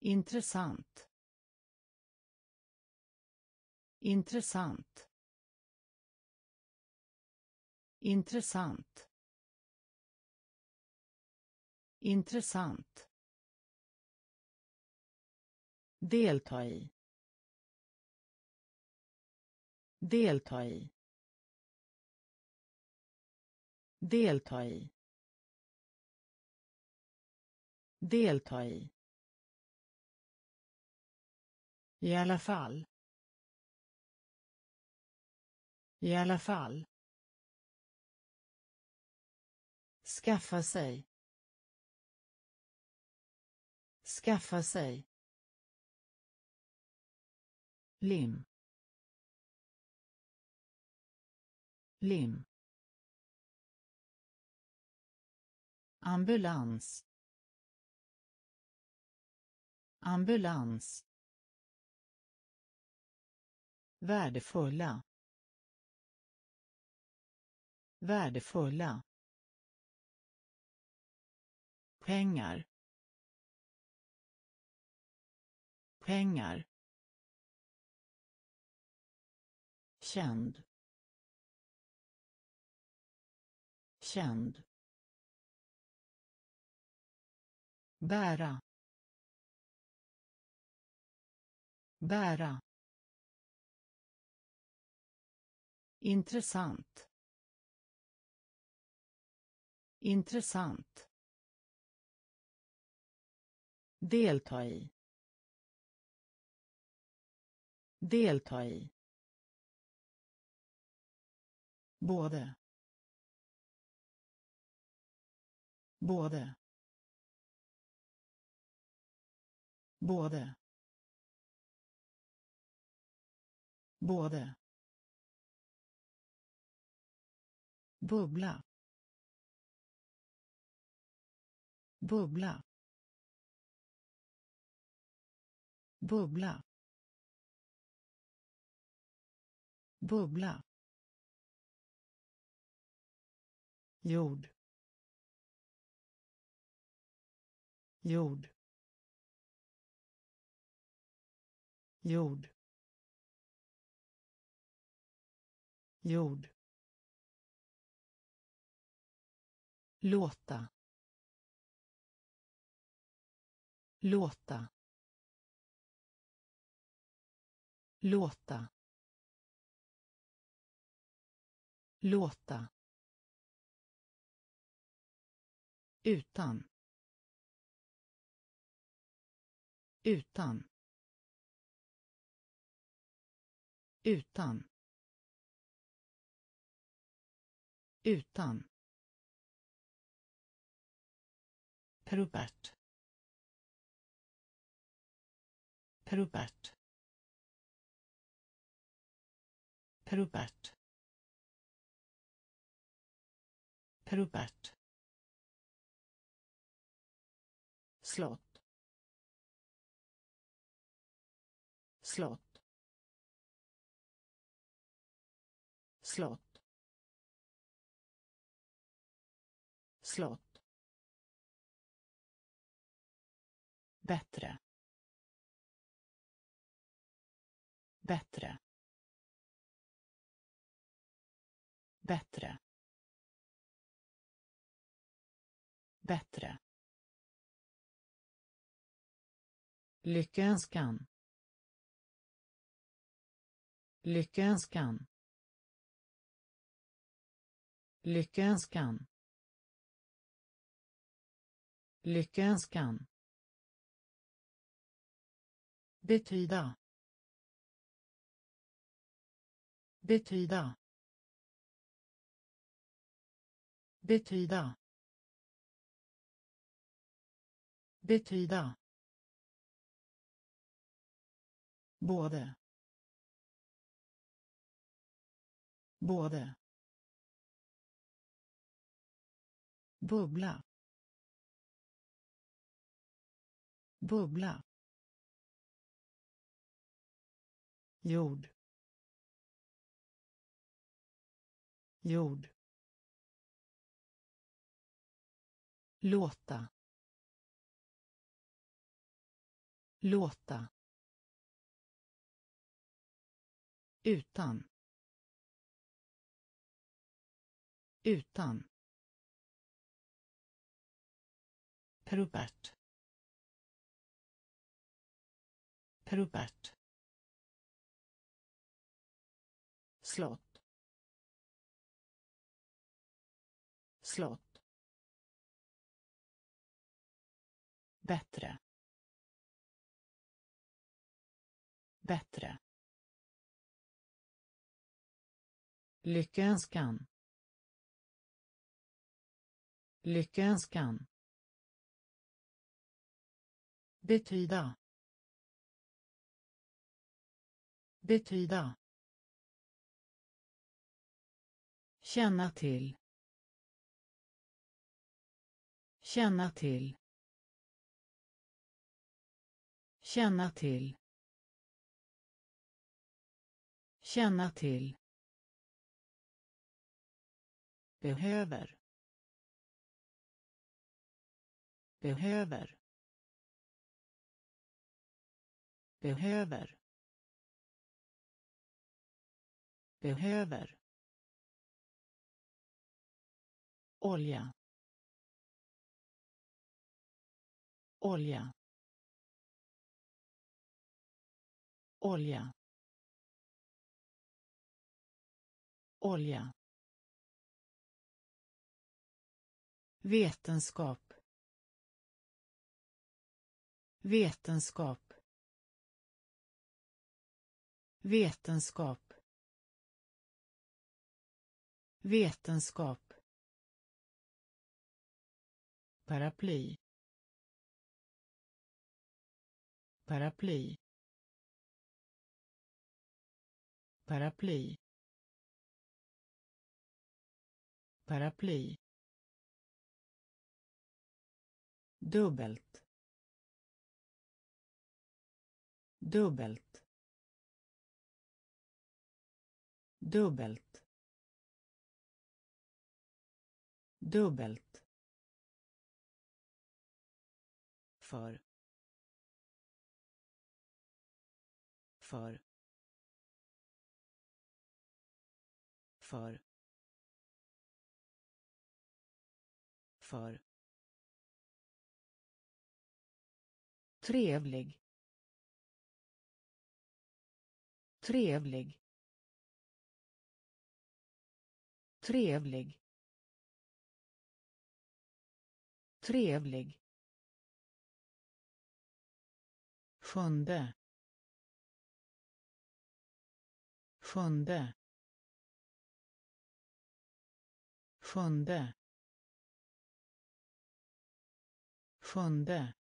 Intressant. Intressant. Intressant. Intressant delta i delta i delta i delta i. I alla fall. I alla fall. Skaffa sig. Skaffa sig lim. Lim. Ambulans. Ambulans. Värdefulla. Värdefulla. Pengar. Pengar. Känd. Känd. Bära. Bära. Intressant. Intressant. Delta i. Delta i. både. Både. Både. Både. Bubbla. Bubbla. Bubbla. Bubbla. Jord. Jord. Jord. Jord. Låta. Låta. Låta. Låta. Utan. Utan. Utan. Utan. Robert Robert Robert Robert slott. Slott. Slott. Slott. Bättre. Bättre. Bättre. Bättre. Lyckönskan. Lyckönskan. Lyckönskan. Lyckönskan. Betyda. Betyda. Betyda. Betyda. Både. Både. Bubbla. Bubbla. Jord. Jord. Låta. Låta. Utan. Utan. Rupert Rupert slott. Slott. Bättre. Bättre. Lyckönskan. Lyckönskan. Betyda. Betyda. Känna till. Känna till. Känna till. Känna till behöver. Behöver. Behöver. Behöver. Olja. Olja. Olja. Olja. Vetenskap. Vetenskap. Vetenskap. Vetenskap. Paraply. Paraply. Paraply. Paraply. Dubbelt. Dubbelt. Dubbelt. Dubbelt. För. För. För. För. Trevlig. Trevlig. Trevlig. Trevlig. Sjunde. Sjunde. Sjunde. Sjunde.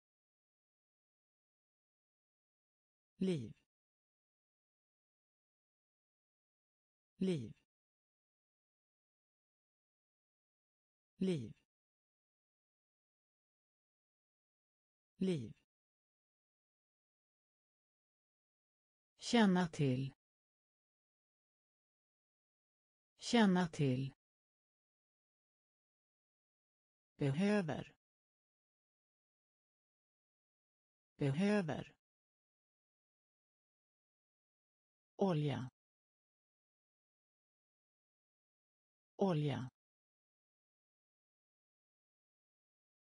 Liv. Liv. Liv. Liv. Känna till. Känna till. Behöver. Behöver. Olja. Olja.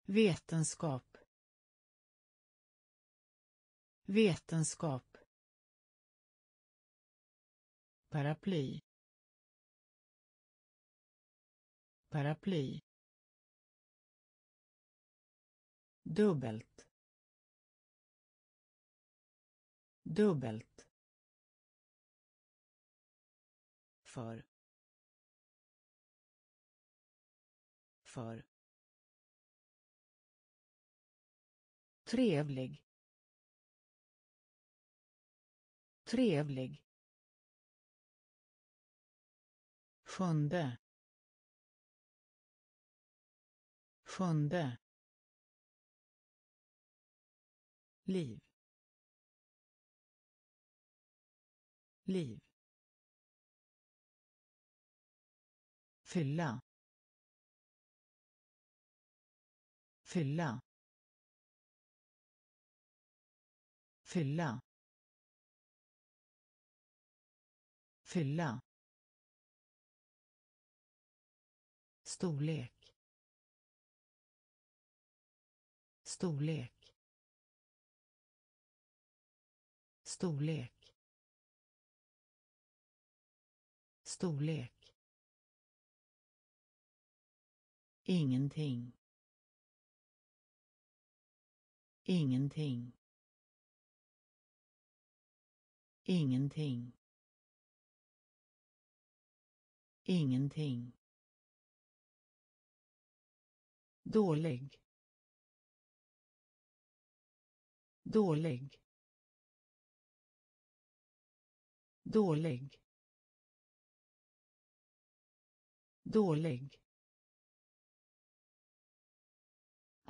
Vetenskap. Vetenskap. Paraply. Paraply. Dubbelt. Dubbelt. För för trevlig trevlig sjunde sjunde liv liv. Fylla. Fylla. Fylla. Fylla. Storlek. Storlek. Storlek. Storlek. Ingenting. Ingenting. Ingenting. Ingenting. Dålig. Dålig. Dålig. Dålig.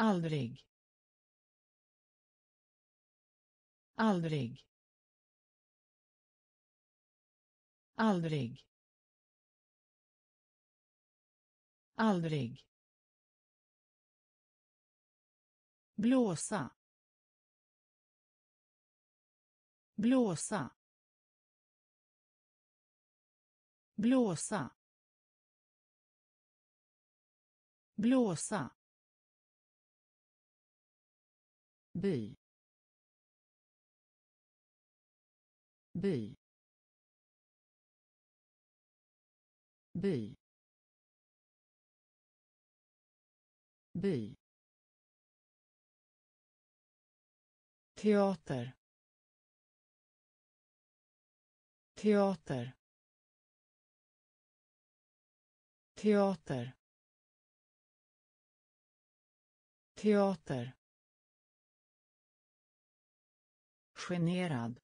Aldrig. Aldrig. Aldrig. Aldrig. Blåsa. Blåsa. Blåsa. Blåsa. By by by by. Teater. Teater. Teater. Teater. Generad.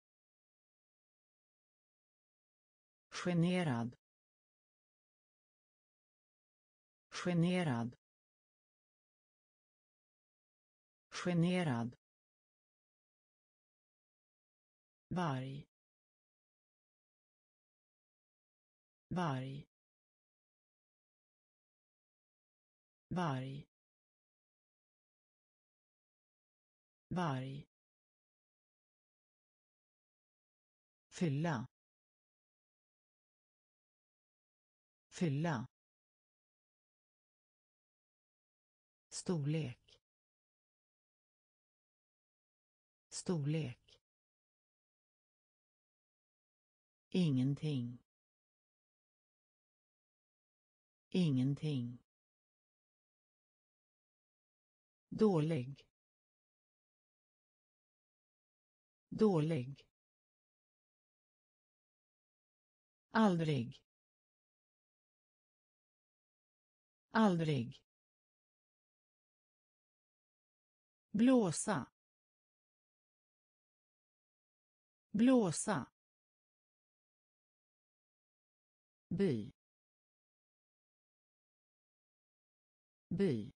Generad. Generad. Generad. Varg. Varg. Varg. Varg. Fylla. Fylla. Storlek. Storlek. Ingenting. Ingenting. Dålig. Dålig. Aldrig. Aldrig. Blåsa. Blåsa. By. By.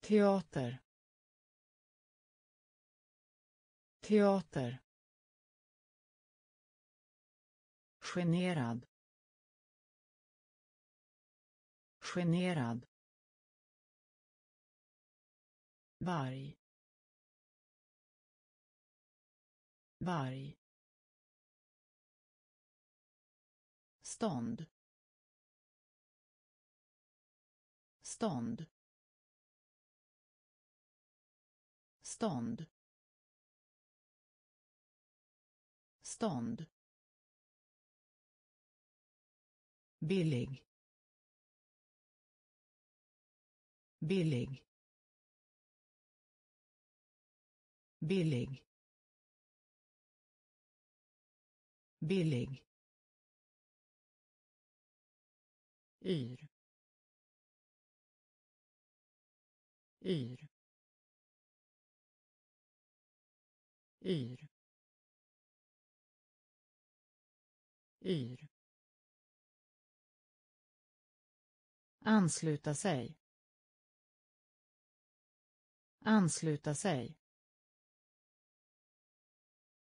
Teater. Teater. Generad. Generad. Varg. Varg. Stånd. Stånd. Stånd. Stånd. Billig. Billig. Billig. Billig. Yr. Yr. Yr. Yr. Ansluta sig. Ansluta sig.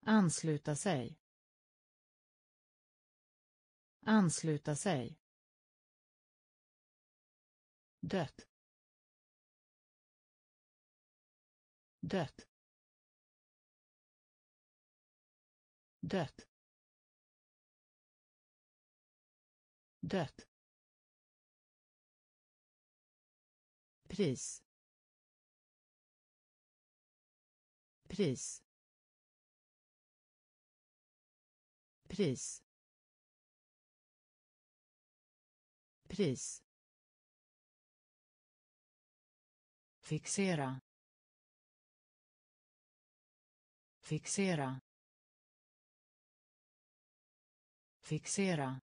Ansluta sig. Ansluta sig. Dött. Dött. Dött. Dött. Pris. Pris. Pris. Pris. Fixera. Fixera. Fixera.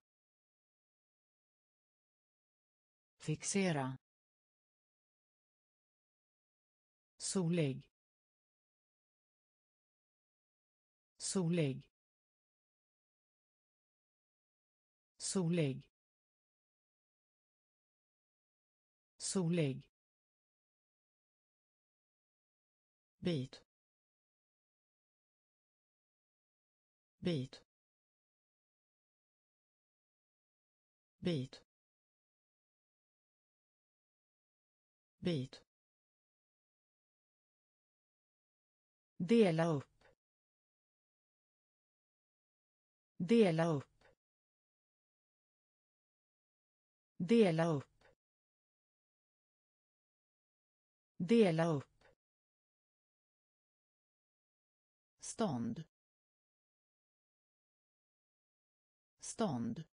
Fixera. Solig. Solig. Solig. Solig. Bit. Bit. Bit. Bit. Dela upp. Dela upp. Dela upp. Dela upp. Stånd. Stånd.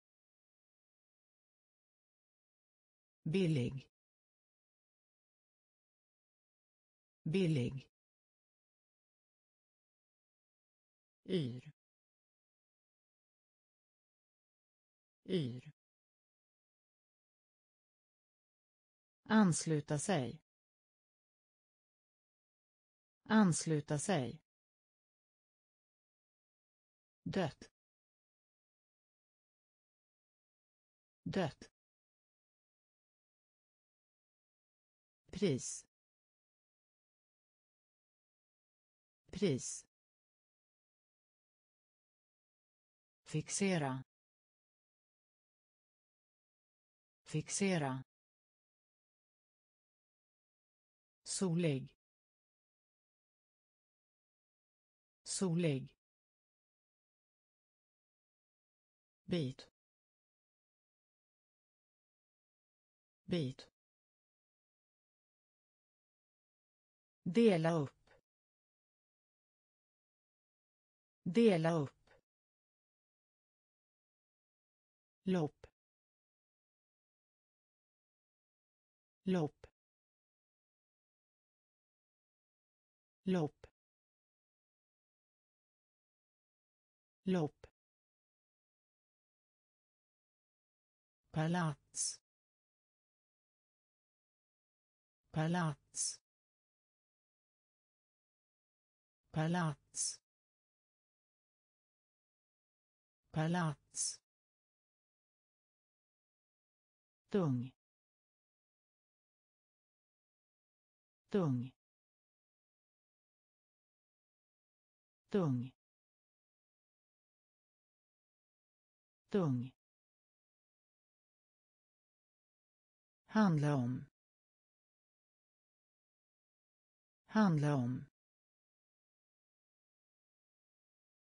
Billig. Billig yr. Yr. Ansluta sig. Ansluta sig. Dött. Dött. Pris. Pris. Fixera. Fixera. Solig. Solig. Bit. Bit. Dela upp. Dela upp. Lopp lopp lopp lopp palats palats palats palats tung. Tung. Tung. Tung. Handla om. Handla om.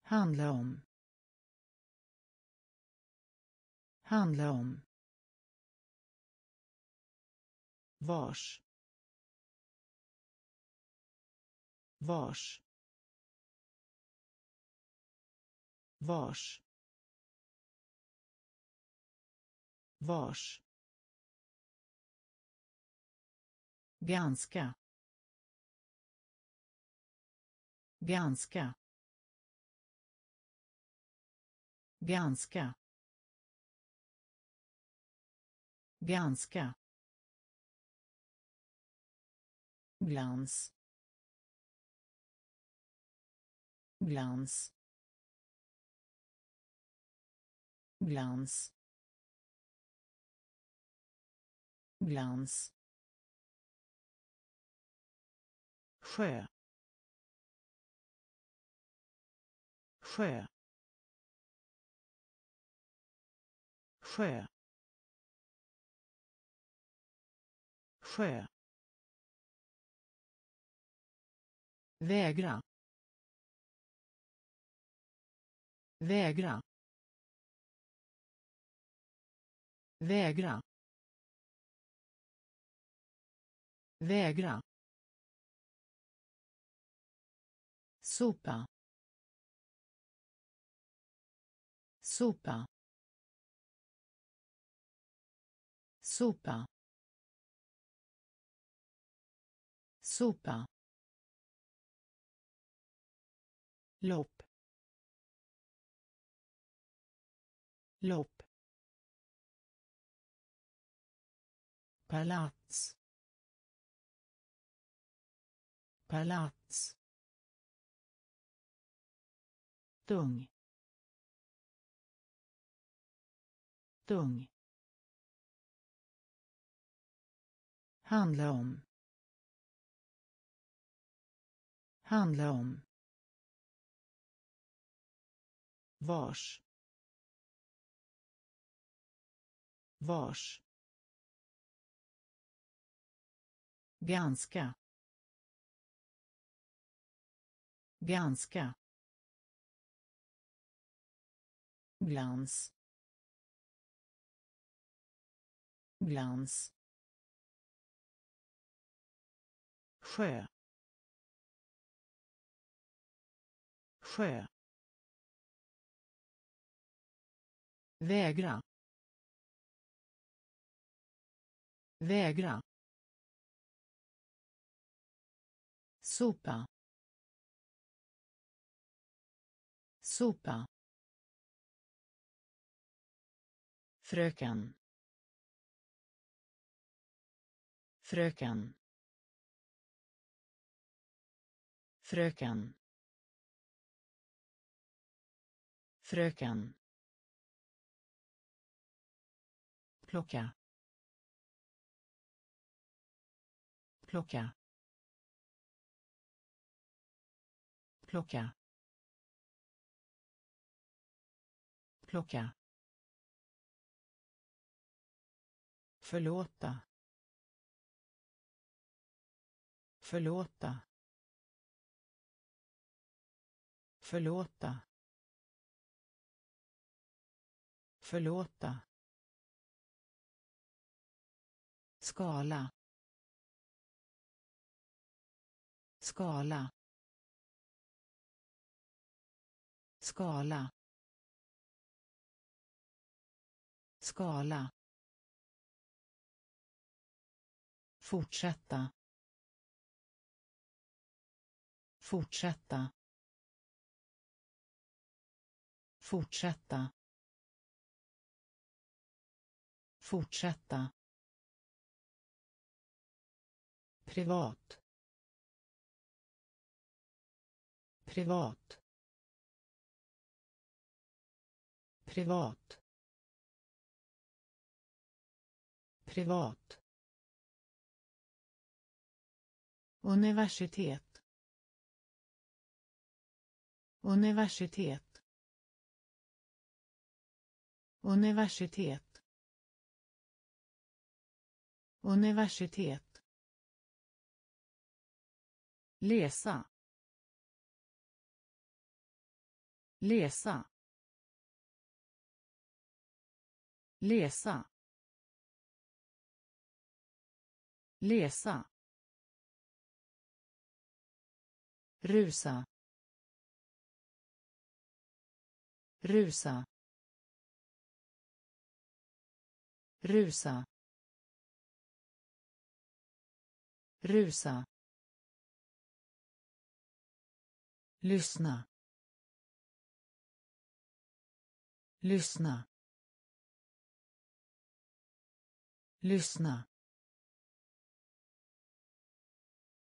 Handla om. Handla om. Vars. Vars. Vars. Vars. Ganska. Ganska. Ganska. Ganska. Glans. Glans. Glans. Glans. Sjö. Sjö. Sjö. Sjö vägra. Vägra. Vägra. Vägra. Sopa. Sopa. Sopa. Sopa. Lopp lopp palats. Palats. Tung. Tung. Handla om. Handla om. Vars. Vars. Ganska ganska glans. Glans. Sjö. Sjö. Vägra. Vägra. Sopa. Sopa. Fröken. Fröken. Fröken. Fröken. Plocka. Plocka. Plocka. Plocka. Förlåta. Förlåta. Förlåta. Förlåta. Skala. Skala. Skala. Skala. Fortsätta. Fortsätta. Fortsätta. Fortsätta. Privat. Privat. Privat. Privat. Universitet. Universitet. Universitet. Universitet. Läsa. Läsa. läsa. Läsa. Rusa. Rusa. Rusa. Rusa. Lyssna. Lyssna. Lyssna.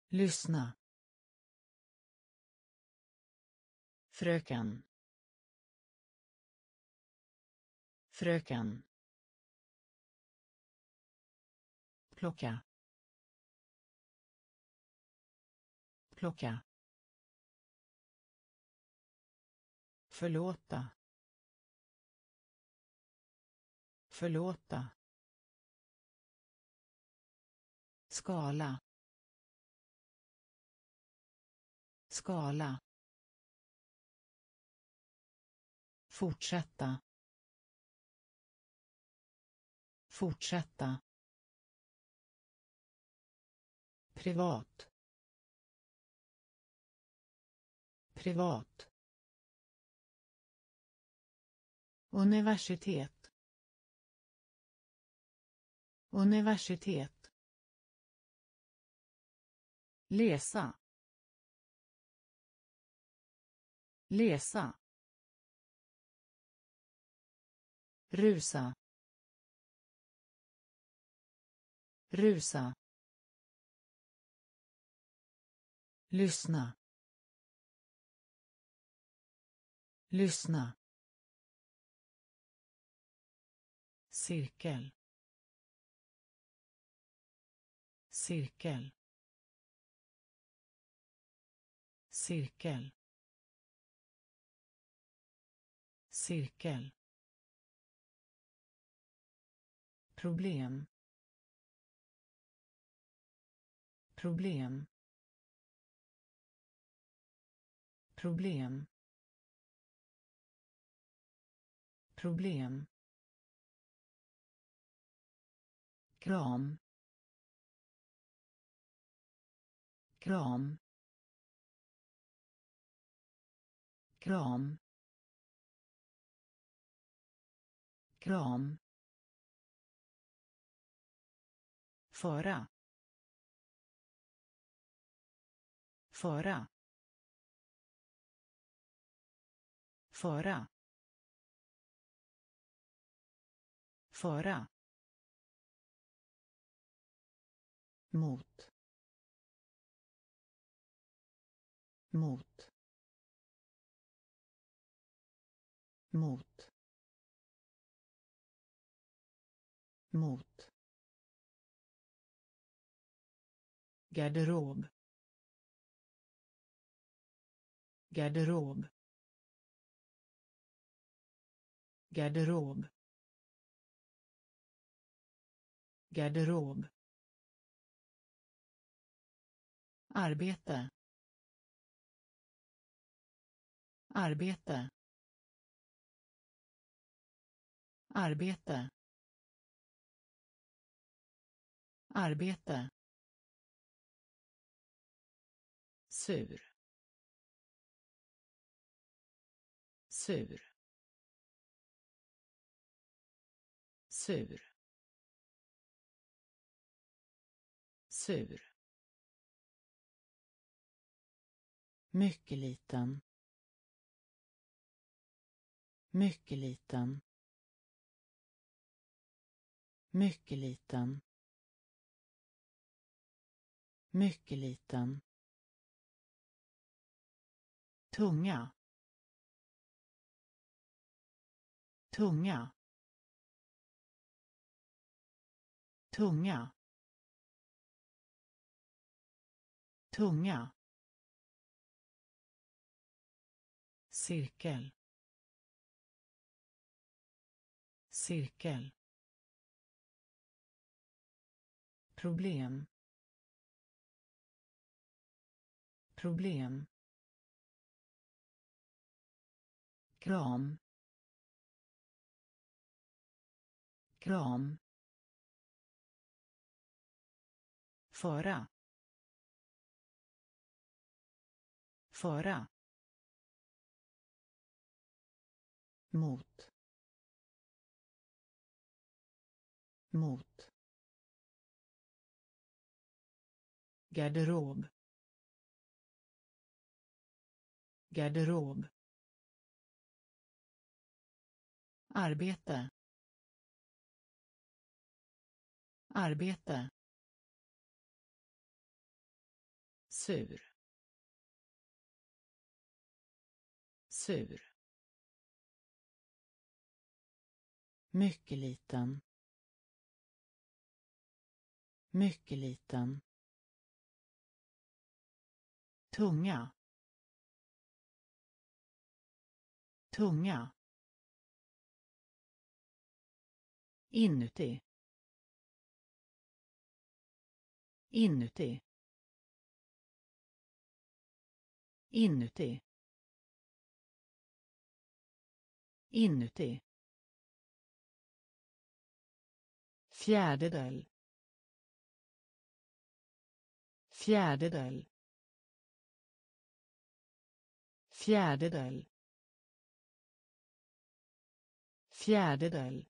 Lyssna. Fröken. Fröken. Plocka. Plocka. Förlåta. Förlåta. Skala. Skala. Fortsätta. Fortsätta. Privat. Privat. Universitet. Universitet. Läsa. Läsa. Rusa. Rusa. Lyssna. Lyssna. Cirkel. Cirkel. Cirkel. Cirkel. Problem. Problem. Problem. Problem. Kram. Kram. Kram. Kram. Föra. Föra. Föra. Föra. Mot. Mot. Mot. Mot. Garderob. Garderob. Garderob. Garderob. Arbete. Arbete. Arbete. Arbete. Sur. Sur. Sur. Sur. Mycket liten. Mycket liten. Mycket liten. Mycket liten. Tunga. Tunga. Tunga. Tunga. Cirkel. Cirkel. Problem. Problem. Kram. Kram. Föra. Föra. Mot. Mot. Garderob. Garderob. Arbete. Arbete. Sur. Sur. Mycket liten. Mycket liten. Tunga. Tunga. Inuti. Inuti. Inuti. Inuti. Fjärdedel. Fjärdedel. Fjärdedel. Fjärdedel.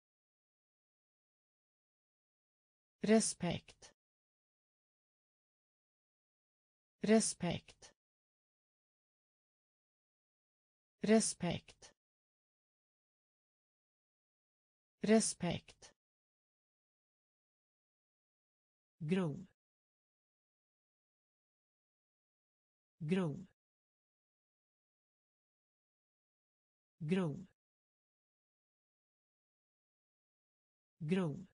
Respekt. Respekt. Respekt. Respekt. Grov. Grov. Grov. Grov.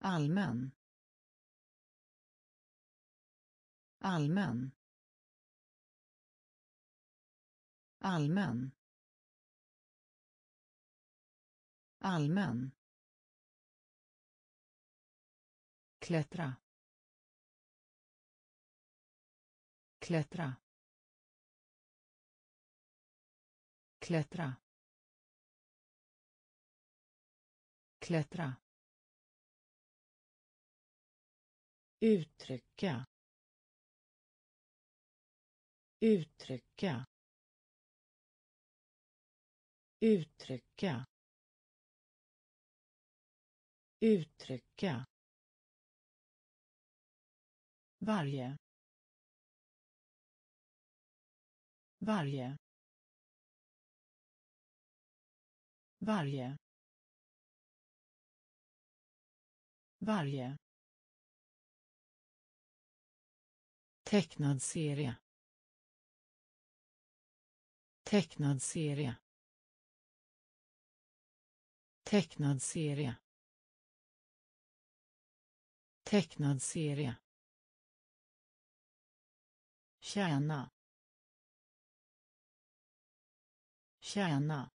Allmän. Allmän. Allmän. Allmän. Klättra. Klättra. Klättra. Klättra. Uttrycka. Uttrycka. Uttrycka. Uttrycka varje. Varje. Varje. Varje. Tecknad serie. Tecknad serie. Tecknad serie. Tecknad serie tjäna. Tjäna.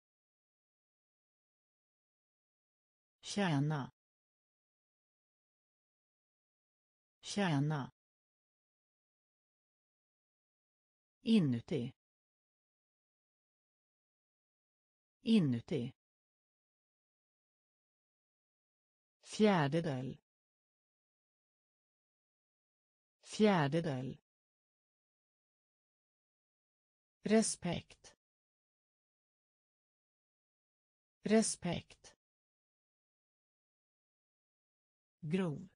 Tjäna. Tjäna. Inuti. Inuti. Fjärdedel. Fjärdedel respekt. Respekt. Grov.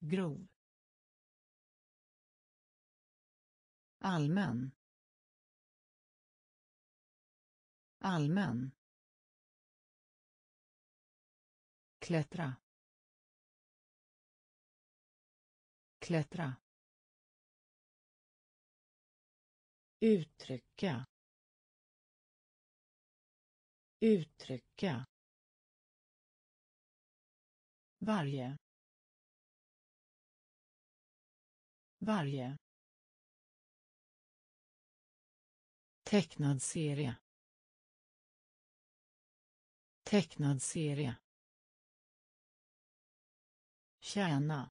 Grov. Allmän. Allmän. Klättra. Klättra. Uttrycka uttrycka varje varje tecknad serie tecknad serie tjäna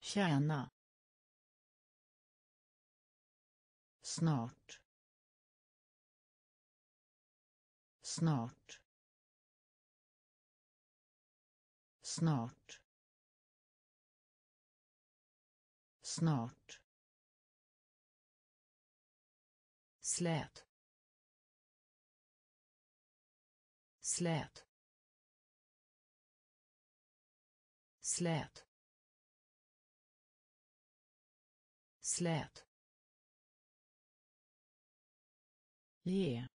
tjäna. Snart. Snart. Snart. Snart. Slät. Slät. Slät. Slät. Ge.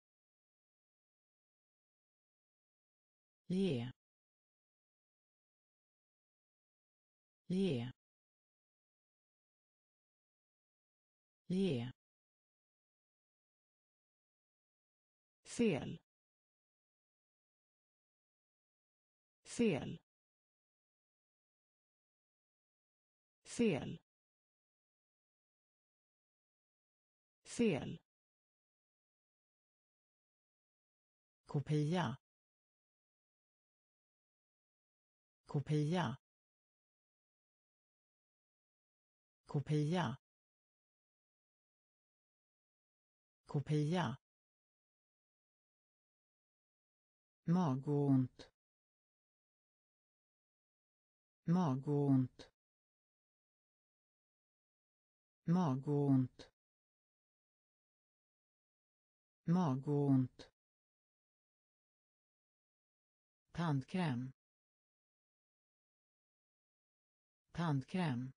Ge. Ge. Ge. Fel. Fel. Fel. Fel. Kopia. Kopia. Kopia. Kopia. Magont. Magont. Magont. Magont tandkräm. Tandkräm.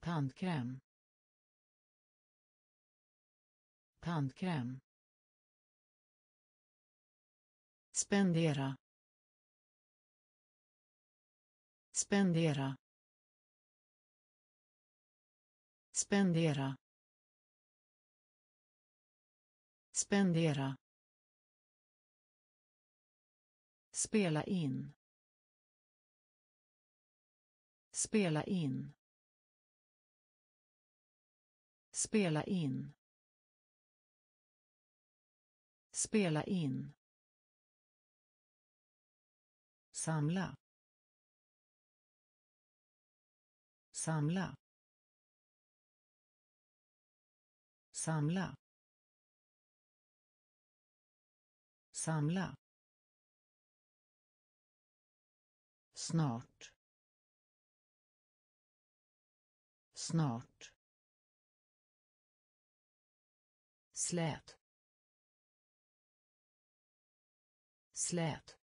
Tandkräm. Tandkräm. Spendera. Spendera. Spendera. Spendera. Spela in. Spela in. Spela in. Spela in. Samla. Samla. Samla. Samla. Snart. Snart. Slät. Slät.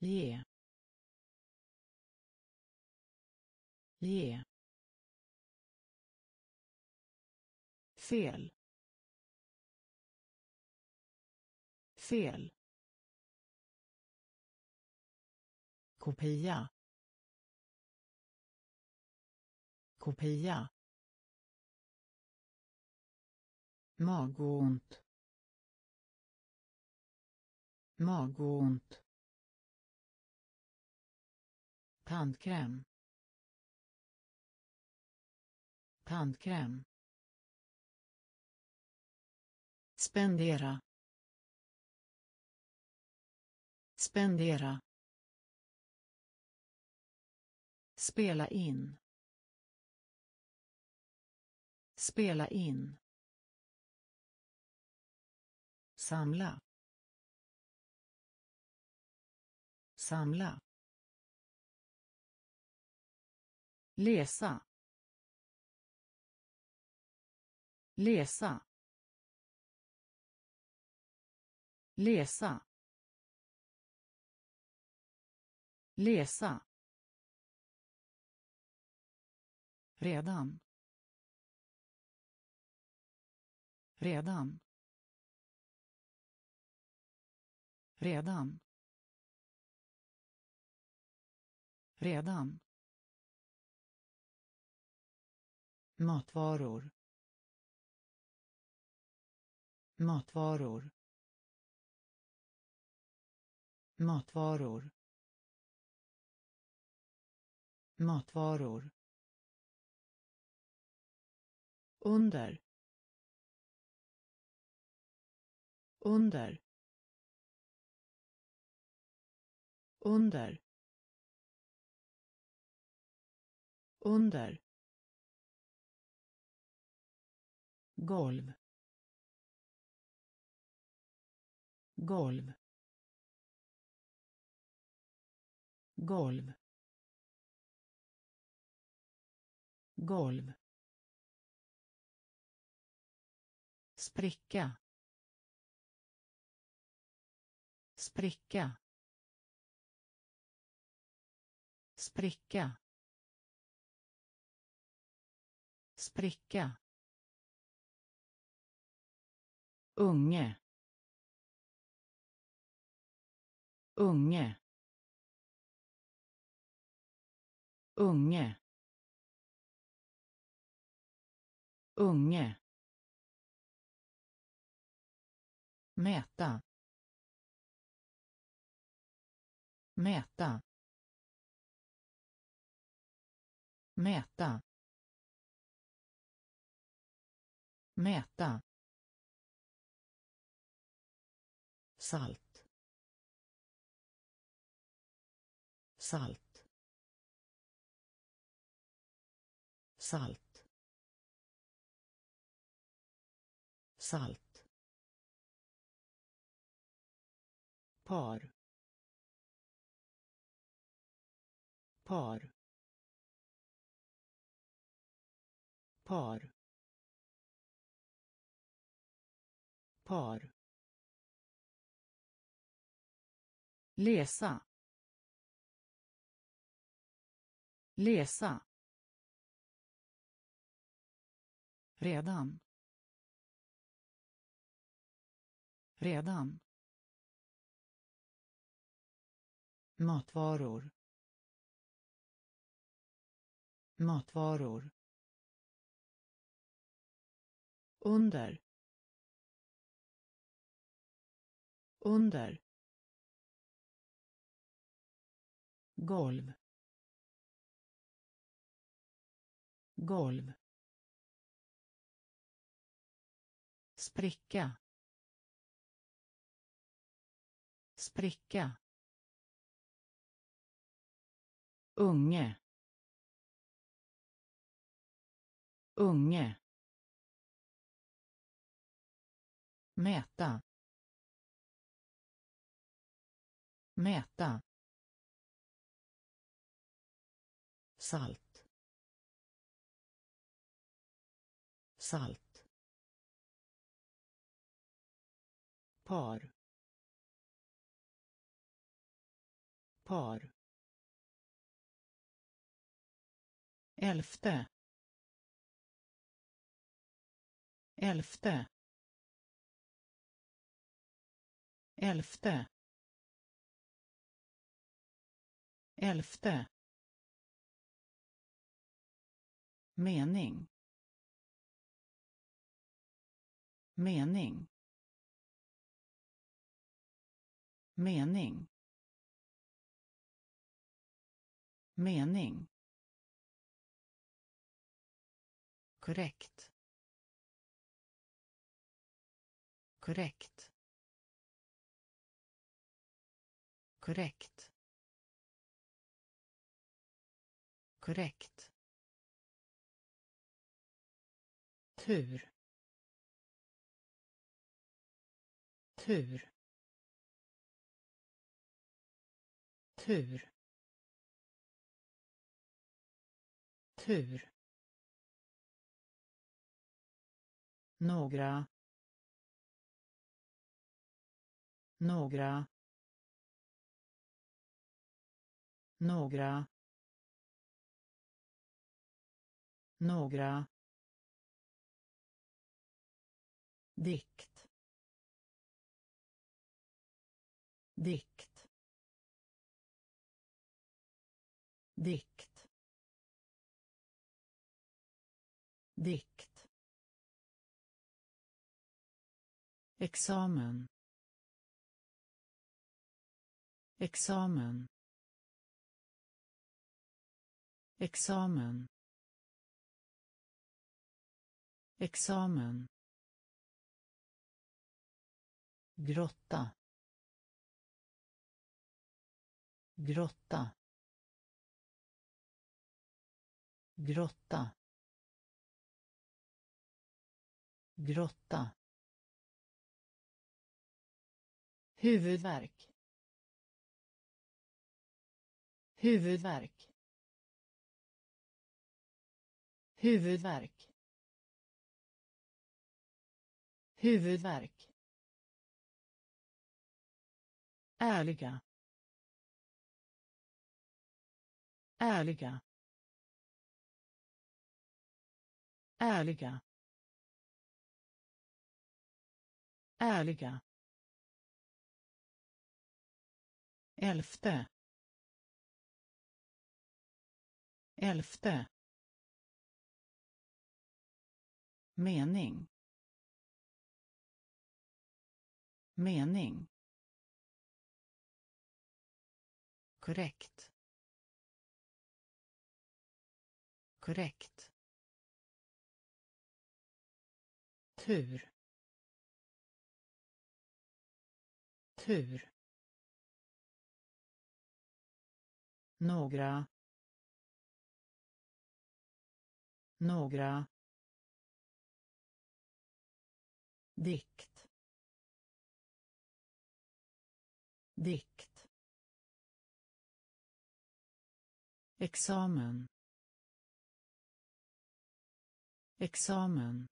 Ge. Ge. Fel. Fel. Kopia. Kopia. Magont. Magont. Tandkräm. Tandkräm. Spendera. Spendera. Spela in. Spela in. Samla. Samla. Läsa. Läsa. Läsa. Läsa. Redan. Redan. Redan. Redan. Matvaror. Matvaror. Matvaror. Matvaror. Under. Under. Under. Under. Golv. Golv. Golv. Golv. Spricka. Spricka. Spricka. Spricka. Unge. Unge. Unge. Unge. Mäta. Mäta. Mäta. Mäta. Salt. Salt. Salt. Salt. Par par par par Läsa. Läsa. Redan. Redan. Matvaror. Matvaror. Under. Under. golv golv spricka spricka unge. Unge. Mäta. Mäta. Salt. Salt. Par. Par. Elfte. Elfte. Elfte. Elfte. Mening. Mening. Mening. Mening. Korrekt. Korrekt. Korrekt. Korrekt. Tur. Tur. Tur. Tur. Några. Några. Några. Några. Dikt. Dikt. Dikt. Dikt. Examen. Examen. Examen. Examen. Grotta. Grotta. Grotta. Grotta. Huvudvärk. Huvudvärk. Huvudvärk. Huvudvärk. Ärliga. Ärliga. Ärliga. Ärliga. Elfte. Elfte. Mening. Mening. Korrekt. Korrekt. Tur. Tur. Några. Några. Dikt. Dikt. Examen. Examen.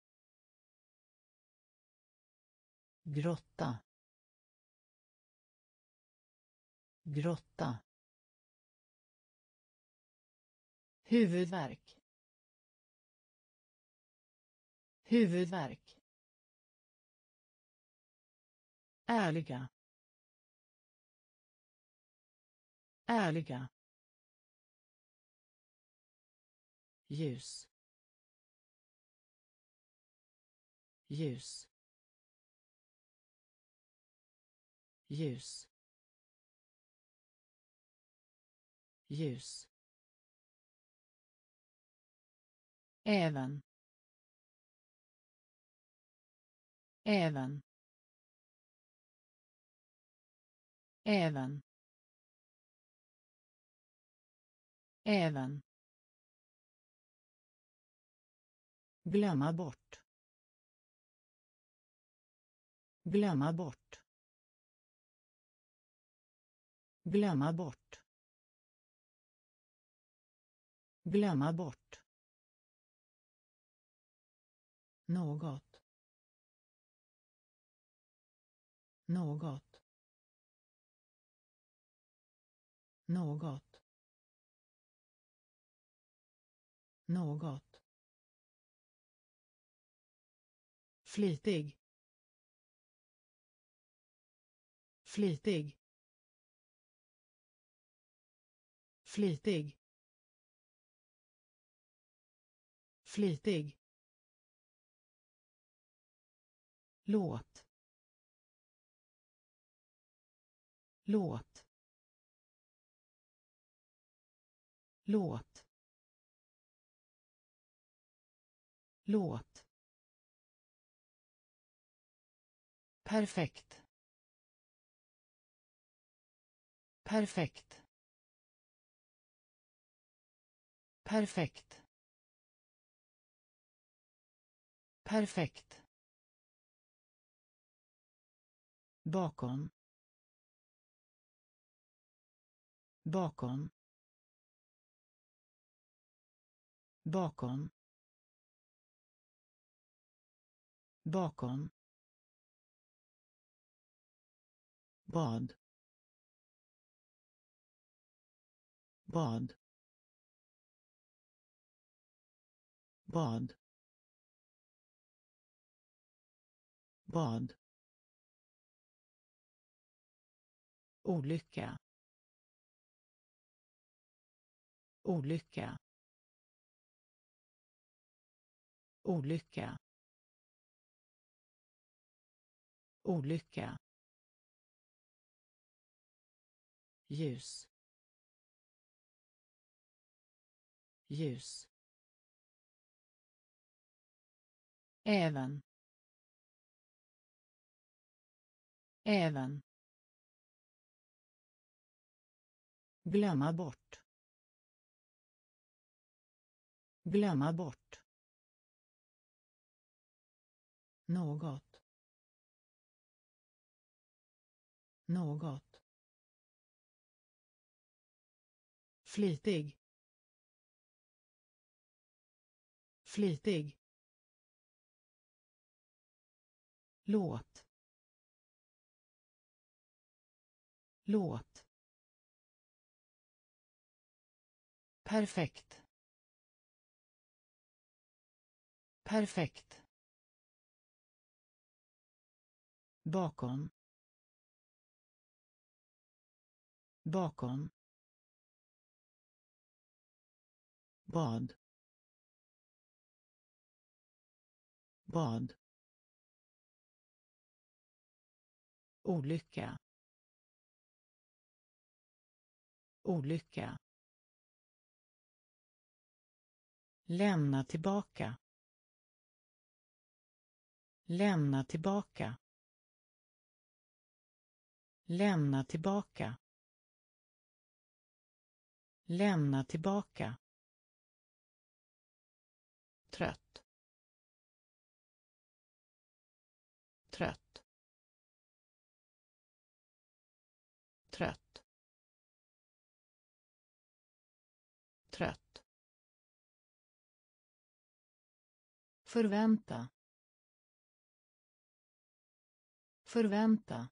Grotta. Grotta. Huvudvärk. Huvudvärk. Ärliga. Ärliga. Ljus. Ljus. Ljus. Ljus. Även. Även. Även. Även. Glömma bort. Glömma bort. Glömma bort. Glömma bort. Något. Något. Något. Något. Flitig. Flitig. Flitig. Flitig. Låt. Låt. Låt. Låt. Perfekt. Perfekt. Perfekt. Perfekt. Bakom. Bakom. Bakom. Bakom. Bad. Bad. Bad. Bad olycka. Olycka. Olycka. Olycka. Ljus. Ljus. Även. Även. Glömma bort Glömma bort. Något. Något. Flitig. Flitig. Låt. Låt. Perfekt. Perfekt. Bakom. Bakom. Bad. Bad. Olycka. Olycka. Lämna tillbaka. Lämna tillbaka. Lämna tillbaka. Lämna tillbaka. Förvänta. Förvänta.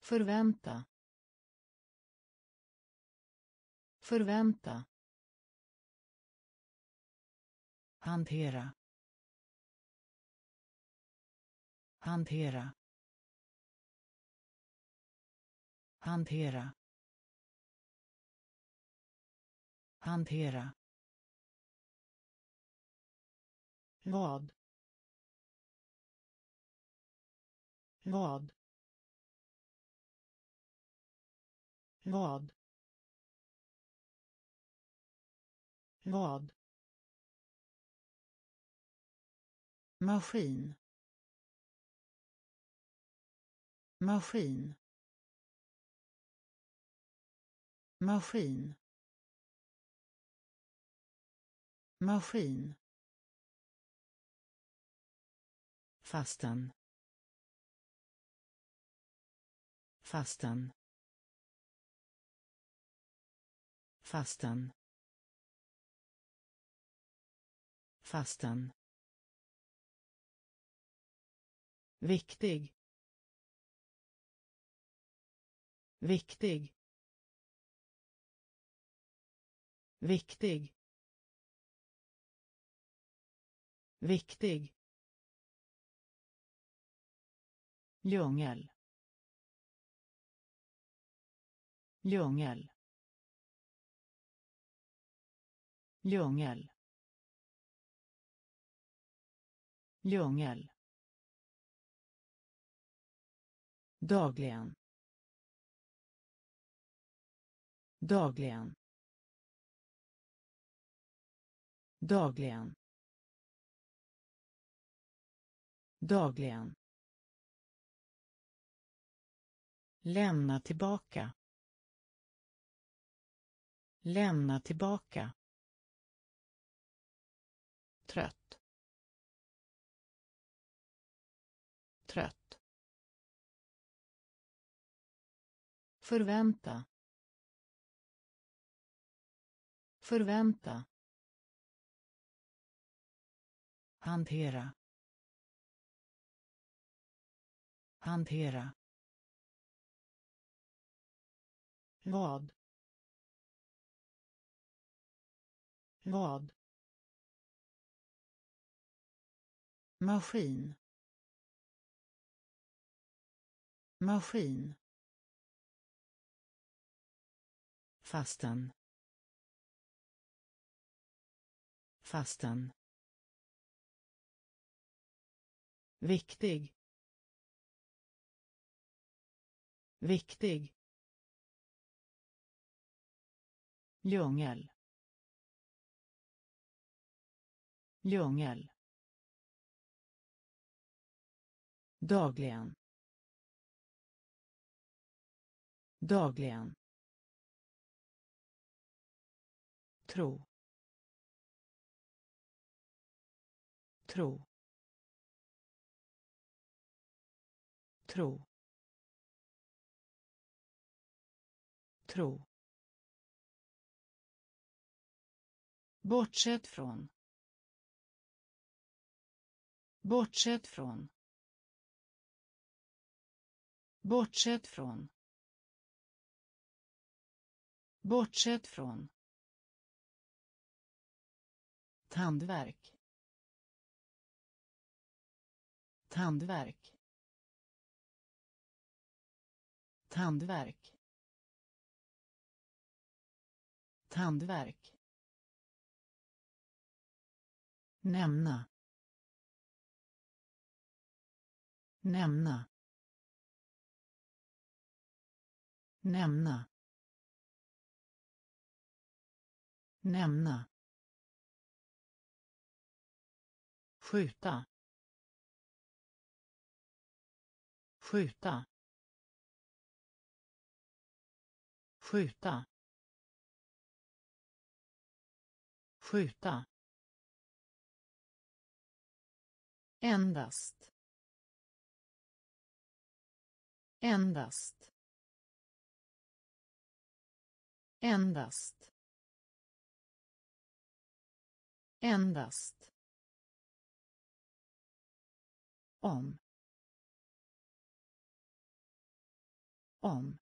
Förvänta. Förvänta. Hantera. Hantera. Hantera. Hantera. Vad? Vad? Vad? Vad? maskin maskin maskin maskin fastan fastan fastan fastan viktig. Viktig. Viktig. Viktig. Djungel djungel djungel djungel dagligen. Dagligen. Dagligen. Dagligen. Lämna tillbaka. Lämna tillbaka. Trött. Trött. Förvänta. Förvänta. Hantera. Hantera. Vad? Vad? Maskin. Maskin. Fasten. Fasten. viktig. Viktig. Ljungel. Ljungel. dagligen. Dagligen. Tro. Tro. Tro. Tro. Bortsett från. Bortsett från. Bortsett från. Bortsett från. Tandverk tandverk tandverk tandverk nämna. Nämna. Nämna. Nämna. Skjuta. Skjuta. Skjuta. Skjuta. Endast. Endast. Endast. Endast. Om. Om.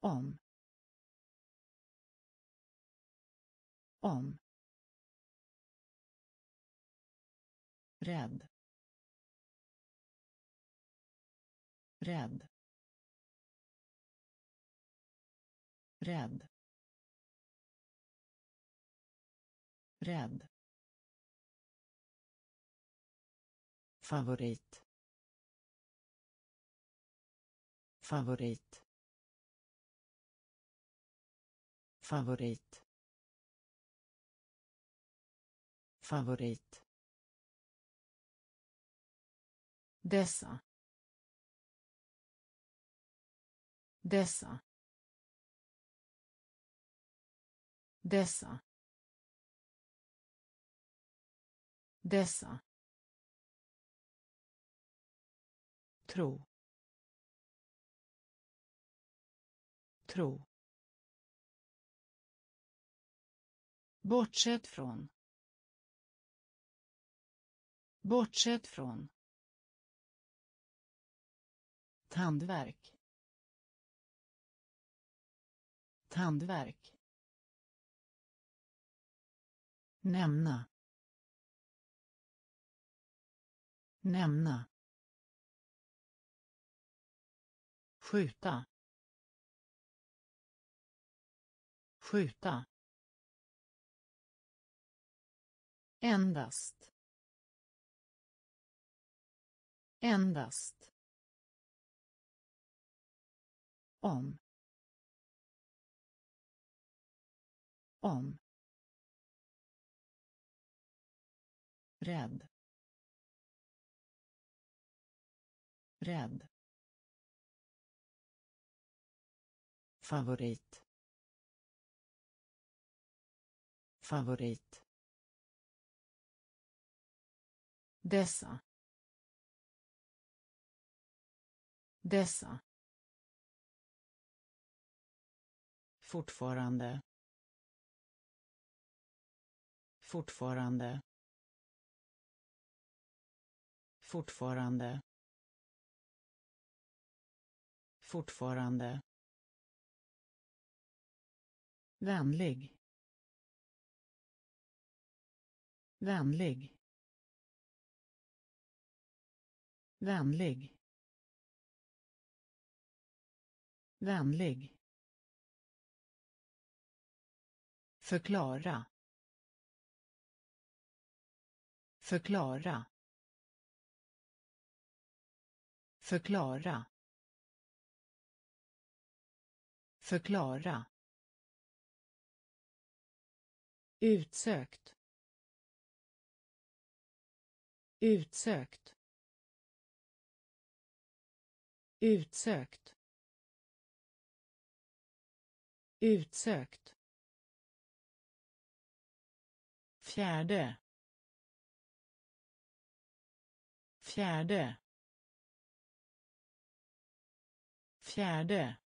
Om. Om. Rädd. Rädd. Rädd. Rädd. Favorit. Favorit. Favorit. Favorit. Dessa. Dessa. Dessa. Dessa. Tro. Tro. Bortsett från. Bortsett från tandverk. Tandverk. Nämna. Nämna. Skjuta. Skjuta. Endast. Endast. Om. Om. Rädd. Rädd. Favorit. Favorit. Dessa. Dessa. Fortfarande. Fortfarande. Fortfarande. Fortfarande. Vänlig. Vänlig. Vänlig. Vänlig. Förklara förklara förklara förklara. Utsökt. Utsökt. Utsökt. Utsökt. Fjärde. Fjärde. Fjärde.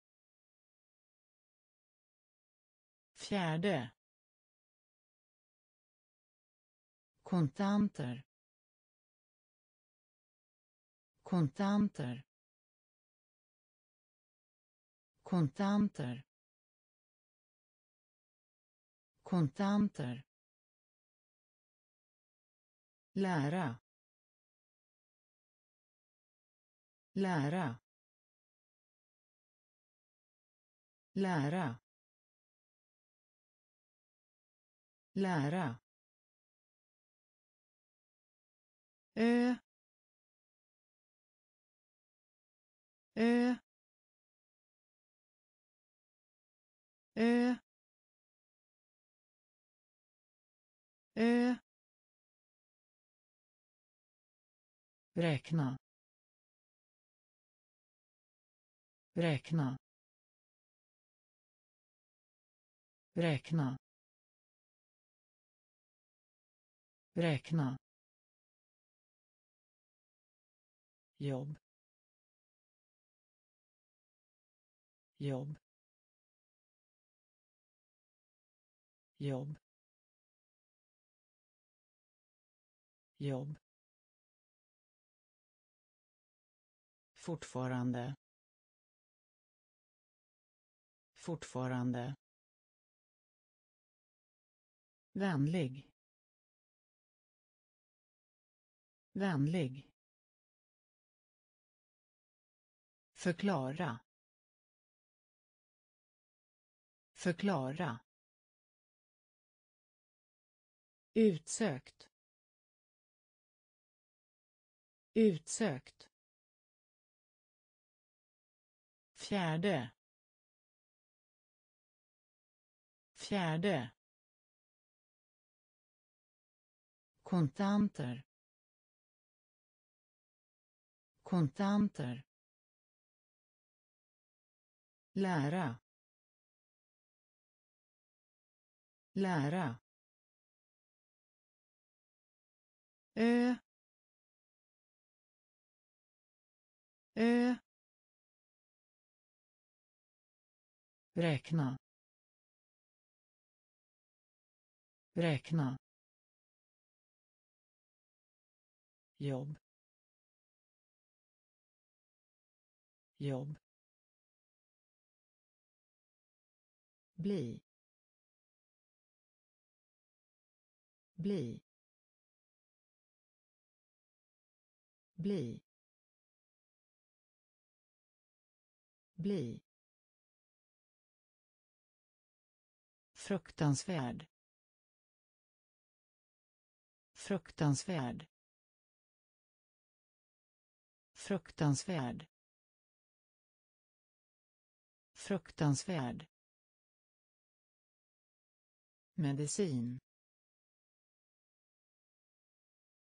Fjärde. Kontanter. Kontanter. Kontanter. Kontanter lära. Lära. Lära. Lära. Ö. Ö. Ö. Ö. räkna. Räkna. Räkna. Räkna. Jobb. Jobb. Jobb. Jobb. Fortfarande. Fortfarande. Vänlig. Vänlig. Förklara. Förklara. Utsökt. Utsökt. Fjärde. Fjärde. Kontanter. Kontanter. Lära. Lära. Ö. Ö. räkna. Räkna. Jobb. Jobb. Bli. Bli. Bli. Bli. Fruktansvärd. Fruktansvärd. Fruktansvärd. Fruktansvärd. Medicin.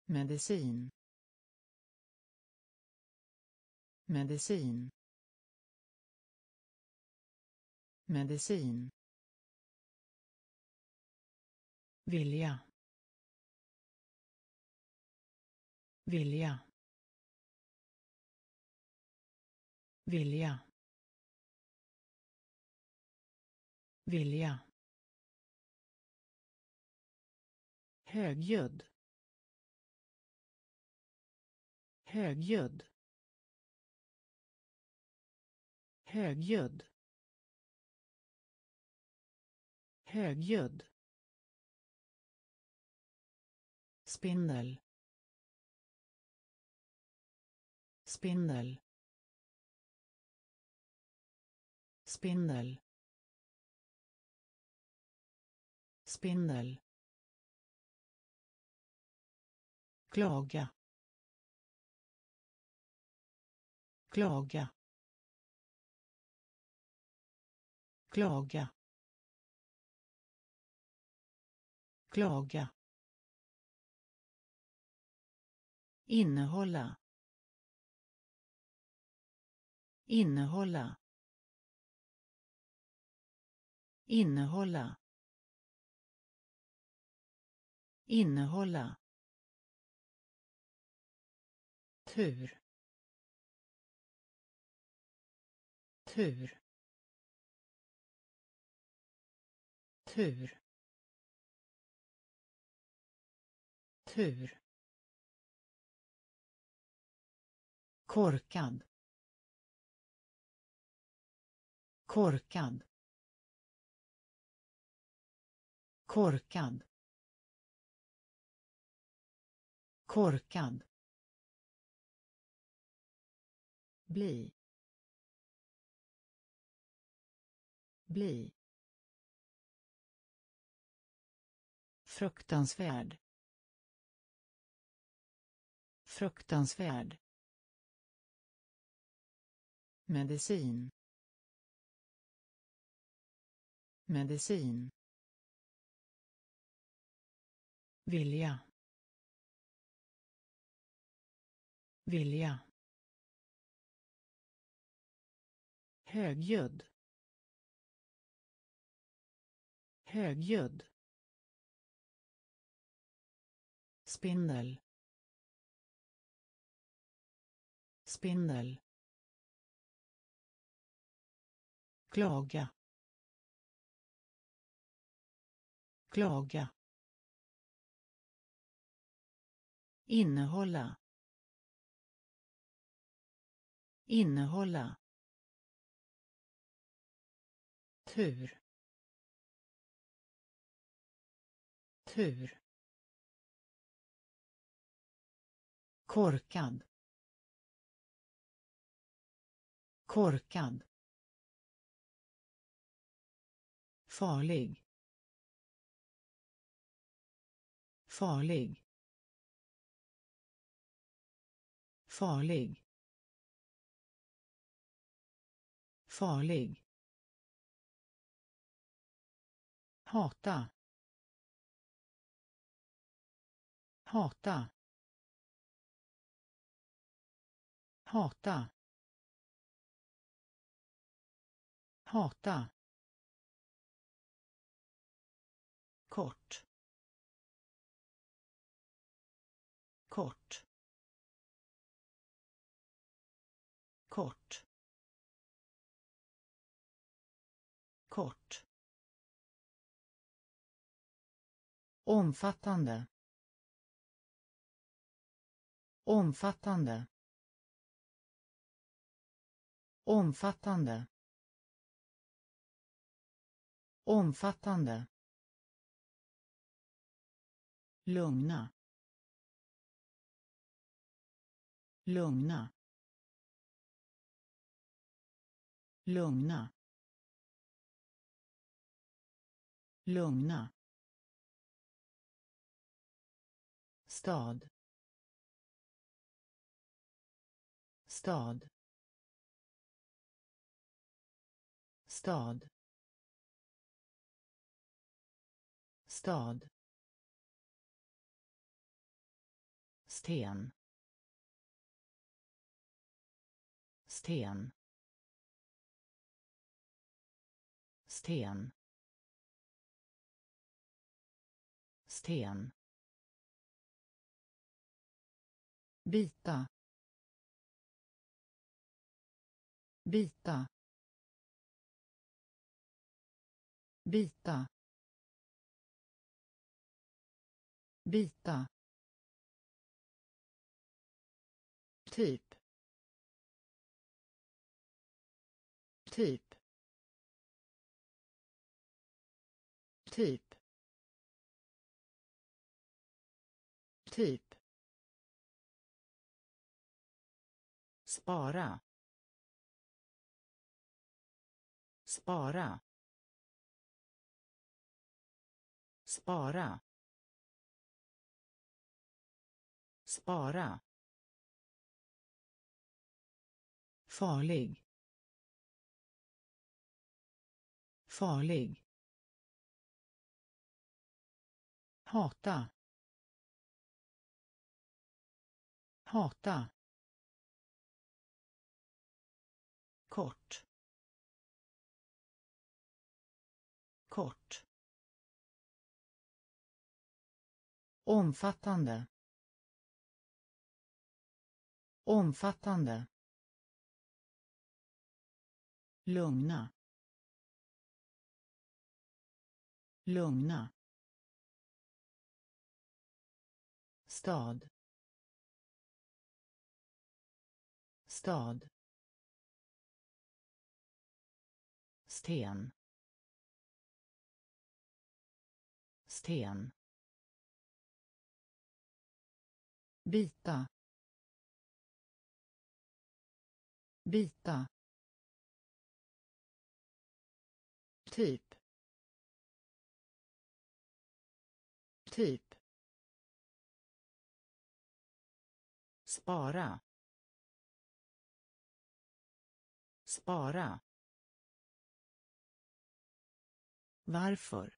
Medicin. Medicin. Medicin vilja. Vilja. Vilja. Vilja. Högljudd. Högljudd. Högljudd. Högljudd. Spindel. Spindel. Spindel. Spindel. Klaga. Klaga. Klaga. Klaga. Innehålla. Innehålla. Innehålla. Innehålla. Tur. Tur. Tur. Tur. Korkad. Korkad. Korkad. Korkad. Bli. Bli. Fruktansvärd. Fruktansvärd medicin. Medicin. Vilja. Vilja. Högljudd. Högljudd. Spindel. Spindel. Klaga. Klaga. Innehålla. Innehålla. Tur. Tur. Korkad. Korkad. Farlig. Farlig. Farlig. Farlig. Hata. Hata. Hata. Hata. Kort. Kort. Kort. Kort. Omfattande. Omfattande. Omfattande. Omfattande lugna. Lugna. Lugna. Lugna. Stad. Stad. Stad. Stad. Sten. Sten. Sten. Sten. Bita bita bita bita typ. Typ. Typ. Typ. Spara. Spara. Spara. Spara. Farlig. Farlig. Hata. Hata. Kort. Kort. Omfattande. Omfattande lugna. Lugna. Stad. Stad. Sten. Sten. Bita bita typ. Typ. Spara. Spara. Varför?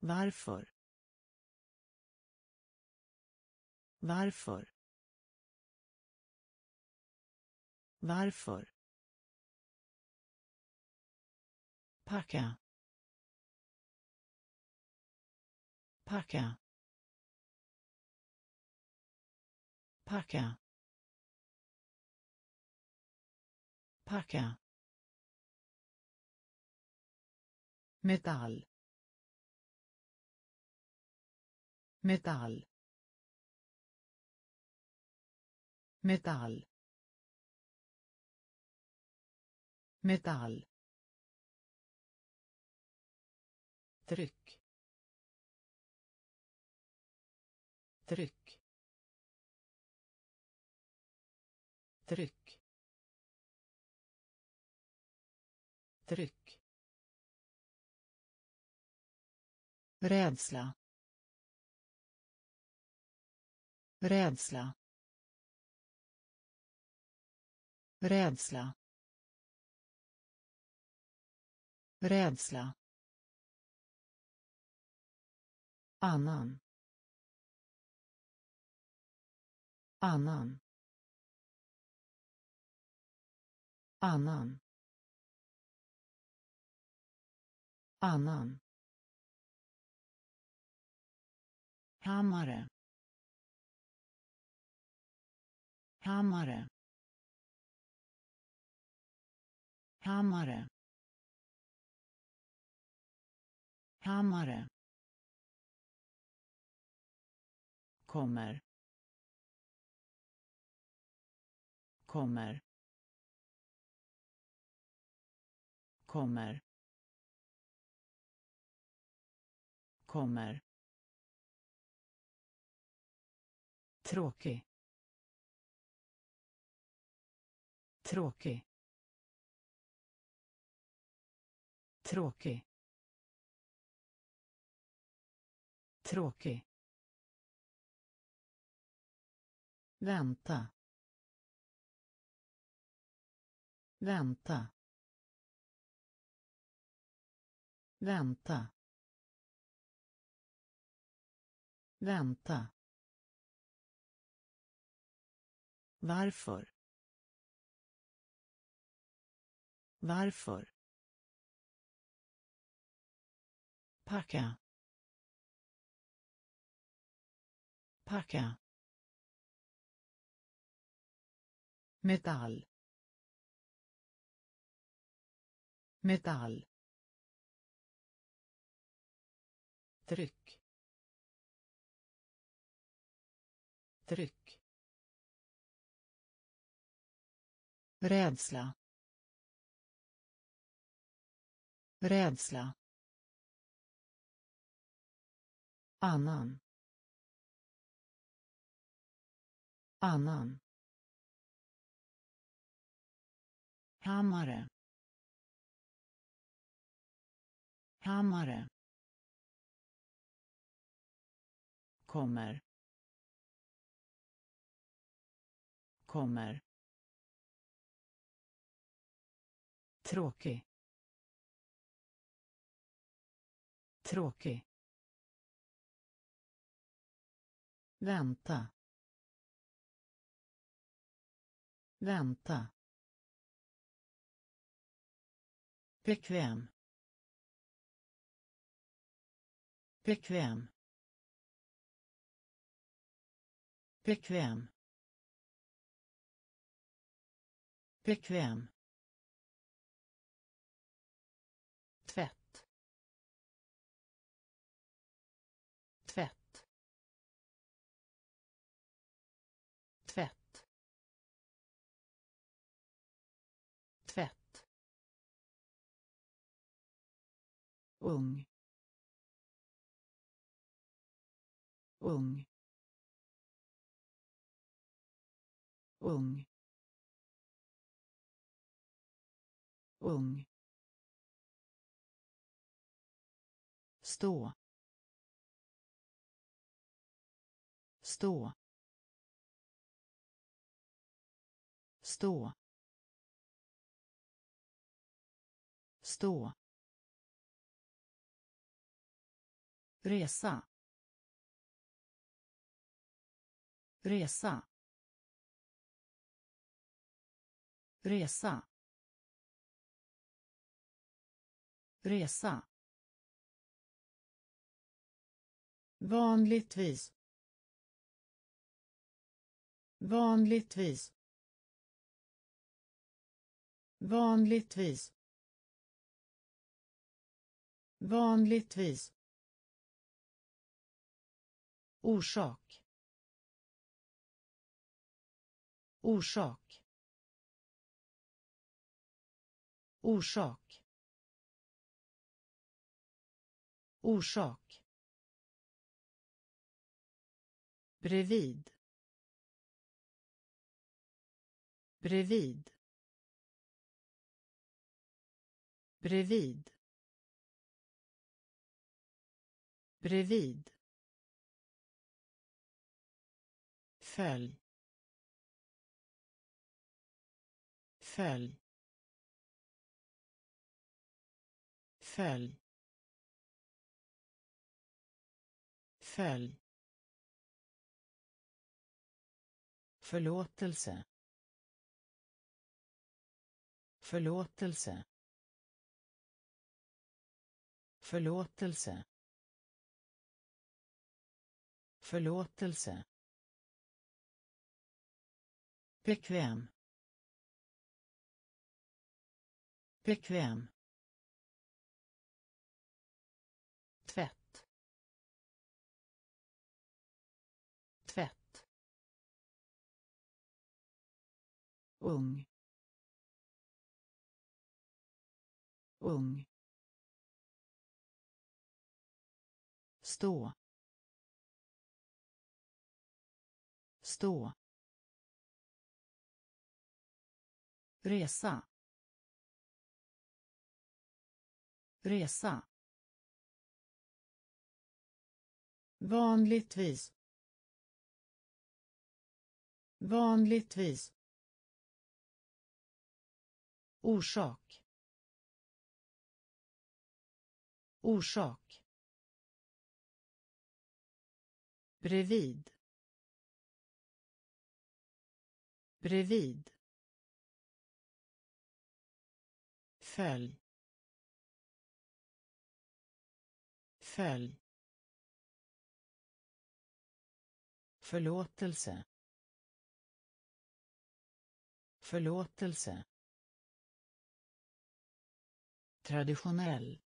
Varför? Varför? Varför? Packa. Packa. Packa. Packa. Metall. Metall. Metall. Metall. Tryck. Tryck. Tryck. Tryck. Rädsla. Rädsla. Rädsla. Rädsla. Annan annan annan annan hammare hammare hammare hammare kommer. Kommer. Kommer. Kommer. Tråkig. Tråkig. Tråkig. Tråkig. Vänta. Vänta. Vänta. Vänta. Varför? Varför? Packa. Packa. Metall. Metall. Tryck. Tryck. Rädsla. Rädsla. Annan. Annan. Hammare hammare kommer. Kommer. Tråkig. Tråkig. Vänta. Vänta. Bekväm. Bekväm. Bekväm. Bekväm. Ung. Ung. Ung. Ung. Stå. Stå. Stå. Stå. Resa. Resa. Resa. Resa. Vanligtvis. Vanligtvis. Vanligtvis. Vanligtvis orsak. Orsak. Orsak. Orsak. Bredvid. Bredvid. Bredvid. Bredvid. Följ. Följ. Följ. Följ. Förlåtelse. Förlåtelse. Förlåtelse. Förlåtelse bekväm. Bekväm. Tvätt. Tvätt. Ung. Ung. Stå. Stå. Resa. Resa. Vanligtvis. Vanligtvis. Orsak. Orsak. Bredvid. Bredvid. Följ. Följ. Förlåtelse. Förlåtelse. Traditionell.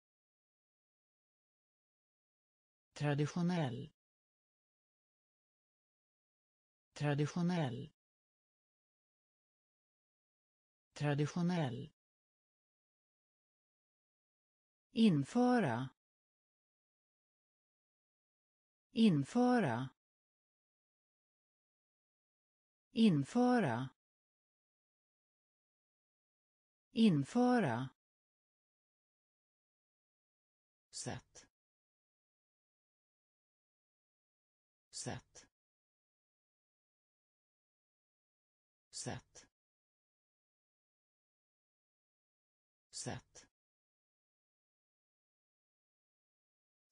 Traditionell. Traditionell. Traditionell införa. Införa. Införa. Införa.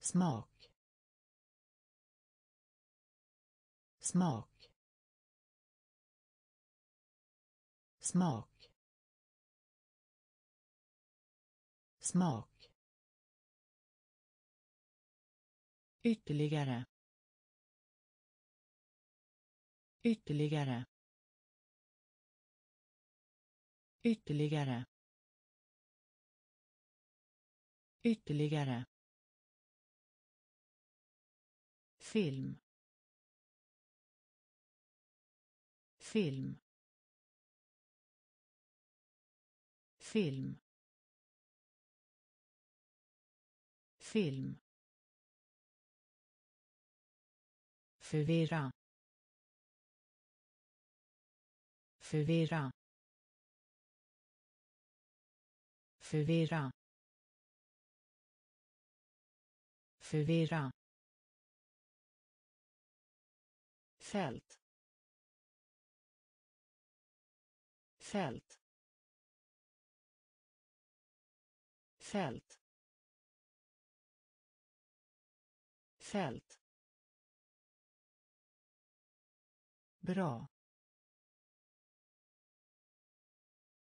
Smak. Smak. Smak. Smak. Ytterligare. Ytterligare. Ytterligare. Ytterligare. Film. Film. Film. Film. Förvirra. Förvirra. Förvirra. Förvirra. Fält. Fält. Fält. Fält. Bra.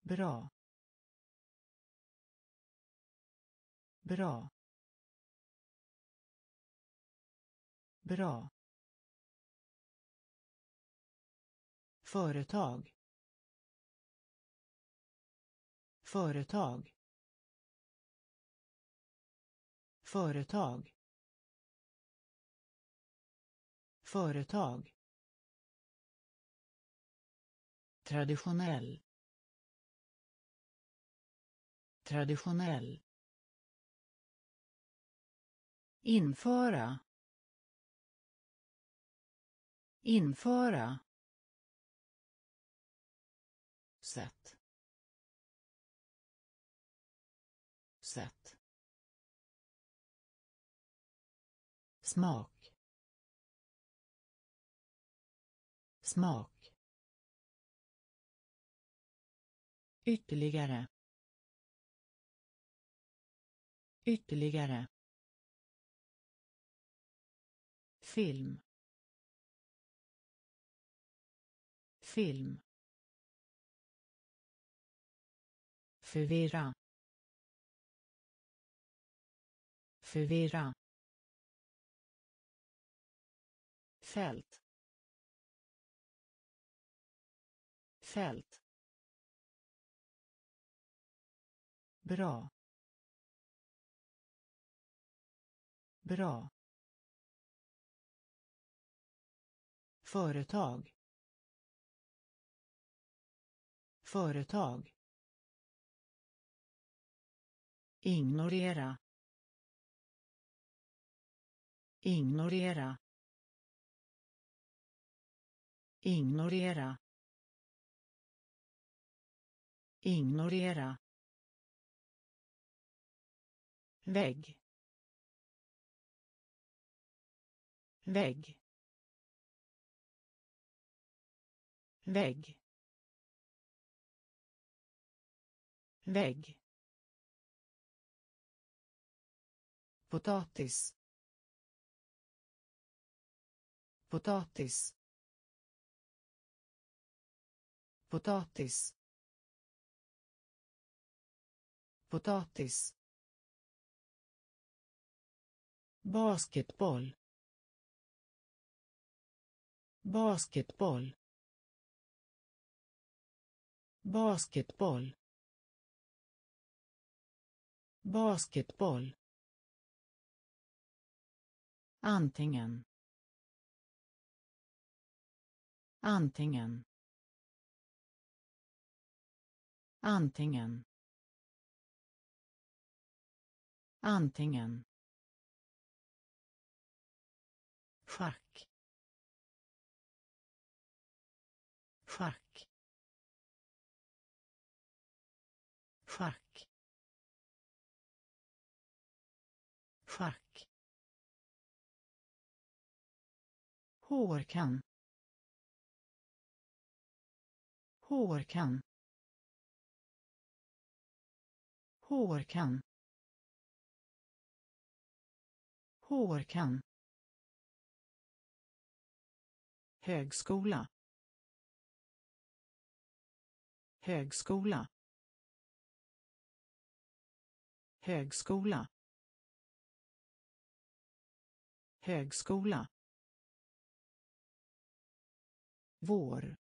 Bra. Bra. Bra. Företag. Företag. Företag. Företag. Traditionell. Traditionell. Införa. Införa. Smak. Smak. Ytterligare. Ytterligare. Film. Film. Förvirra. Förvirra. Fält. Fält. Bra. Bra. Företag. Företag. Ignorera. Ignorera ignorera. Ignorera. Vägg. Vägg. Vägg. Vägg. Potatis. Potatis. Potatis. Potatis. Basketboll. Basketboll. Basketboll. Basketboll. Antingen. Antingen. Antingen. Antingen. Schack. Schack. Schack. Schack. Hårkam hårkam hårkam hårkam högskola. Högskola. Högskola. Högskola. Vår.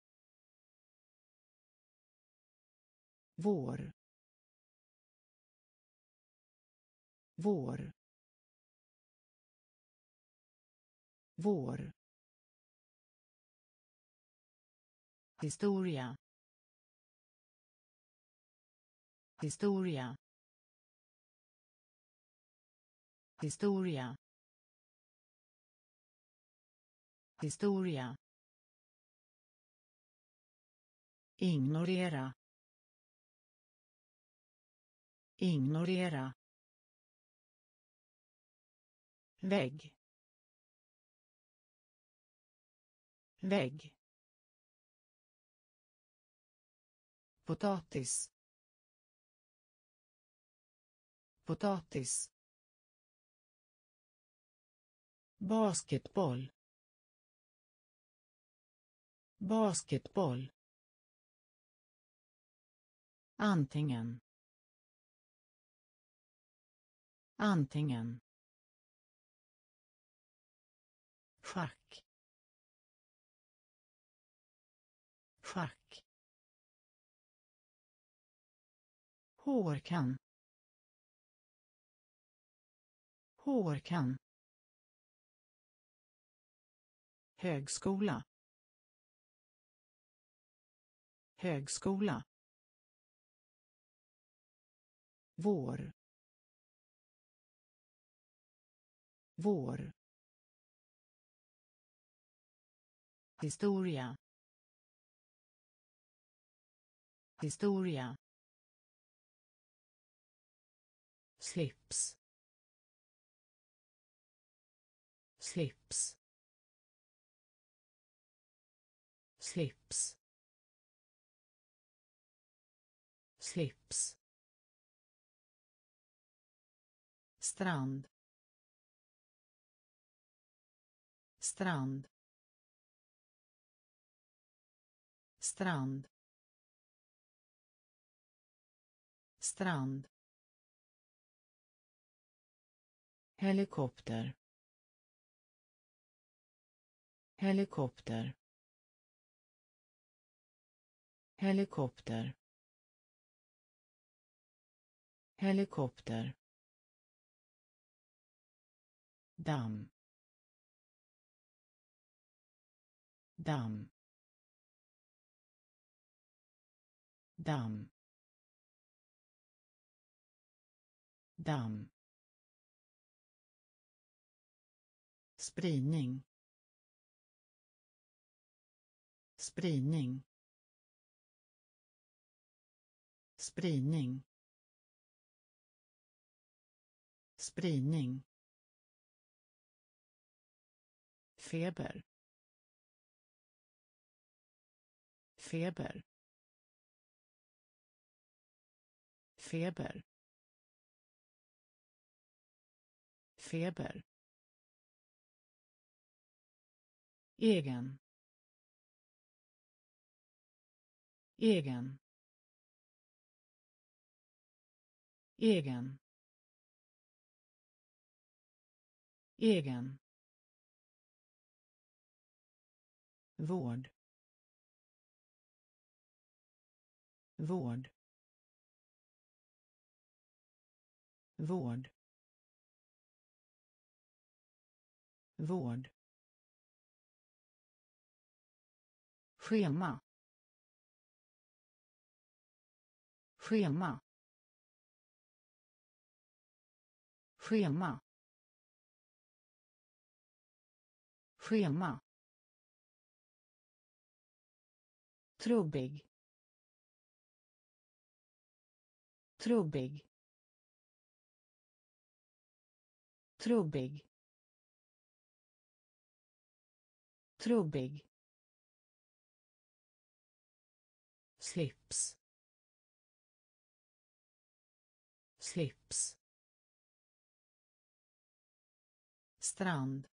Vår. Vår. Vår. Historia. Historia. Historia. Historia. Ignorera. Ignorera vägg. Vägg. Potatis. Potatis. Basketboll. Basketboll. Antingen. Antingen. Schack schack hårkam hårkam högskola. Högskola. Vår. Vår. Historia. Historia. Slips. Slips. Slips. Slips. Strand. Strand strand. Strand. Helikopter. Helikopter. Helikopter. Helikopter. Damm. Damm. Damm damm spridning. Spridning. Spridning. Spridning. Feber. Feber. Feber. Feber. Egen. Egen. Egen. Egen. Vård. Vård. Vård. Vård. Schema. Schema. Schema. Schema. Trubbig. Trubbig. Trubbig. Trubbig. Slips. Slips. Strand.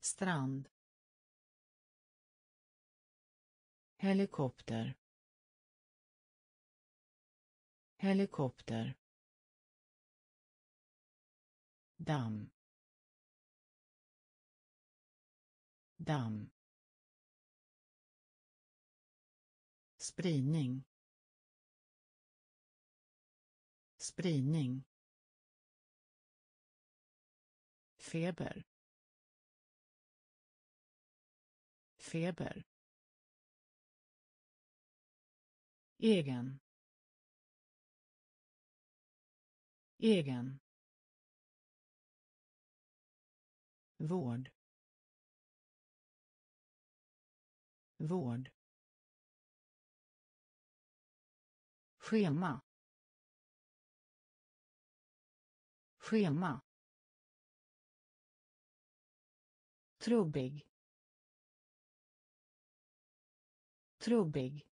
Strand. Helikopter. Helikopter damm damm spridning. Spridning. Feber. Feber. Egen. Egen. Vård. Vård. Schema. Schema. Trubbig. Trubbig.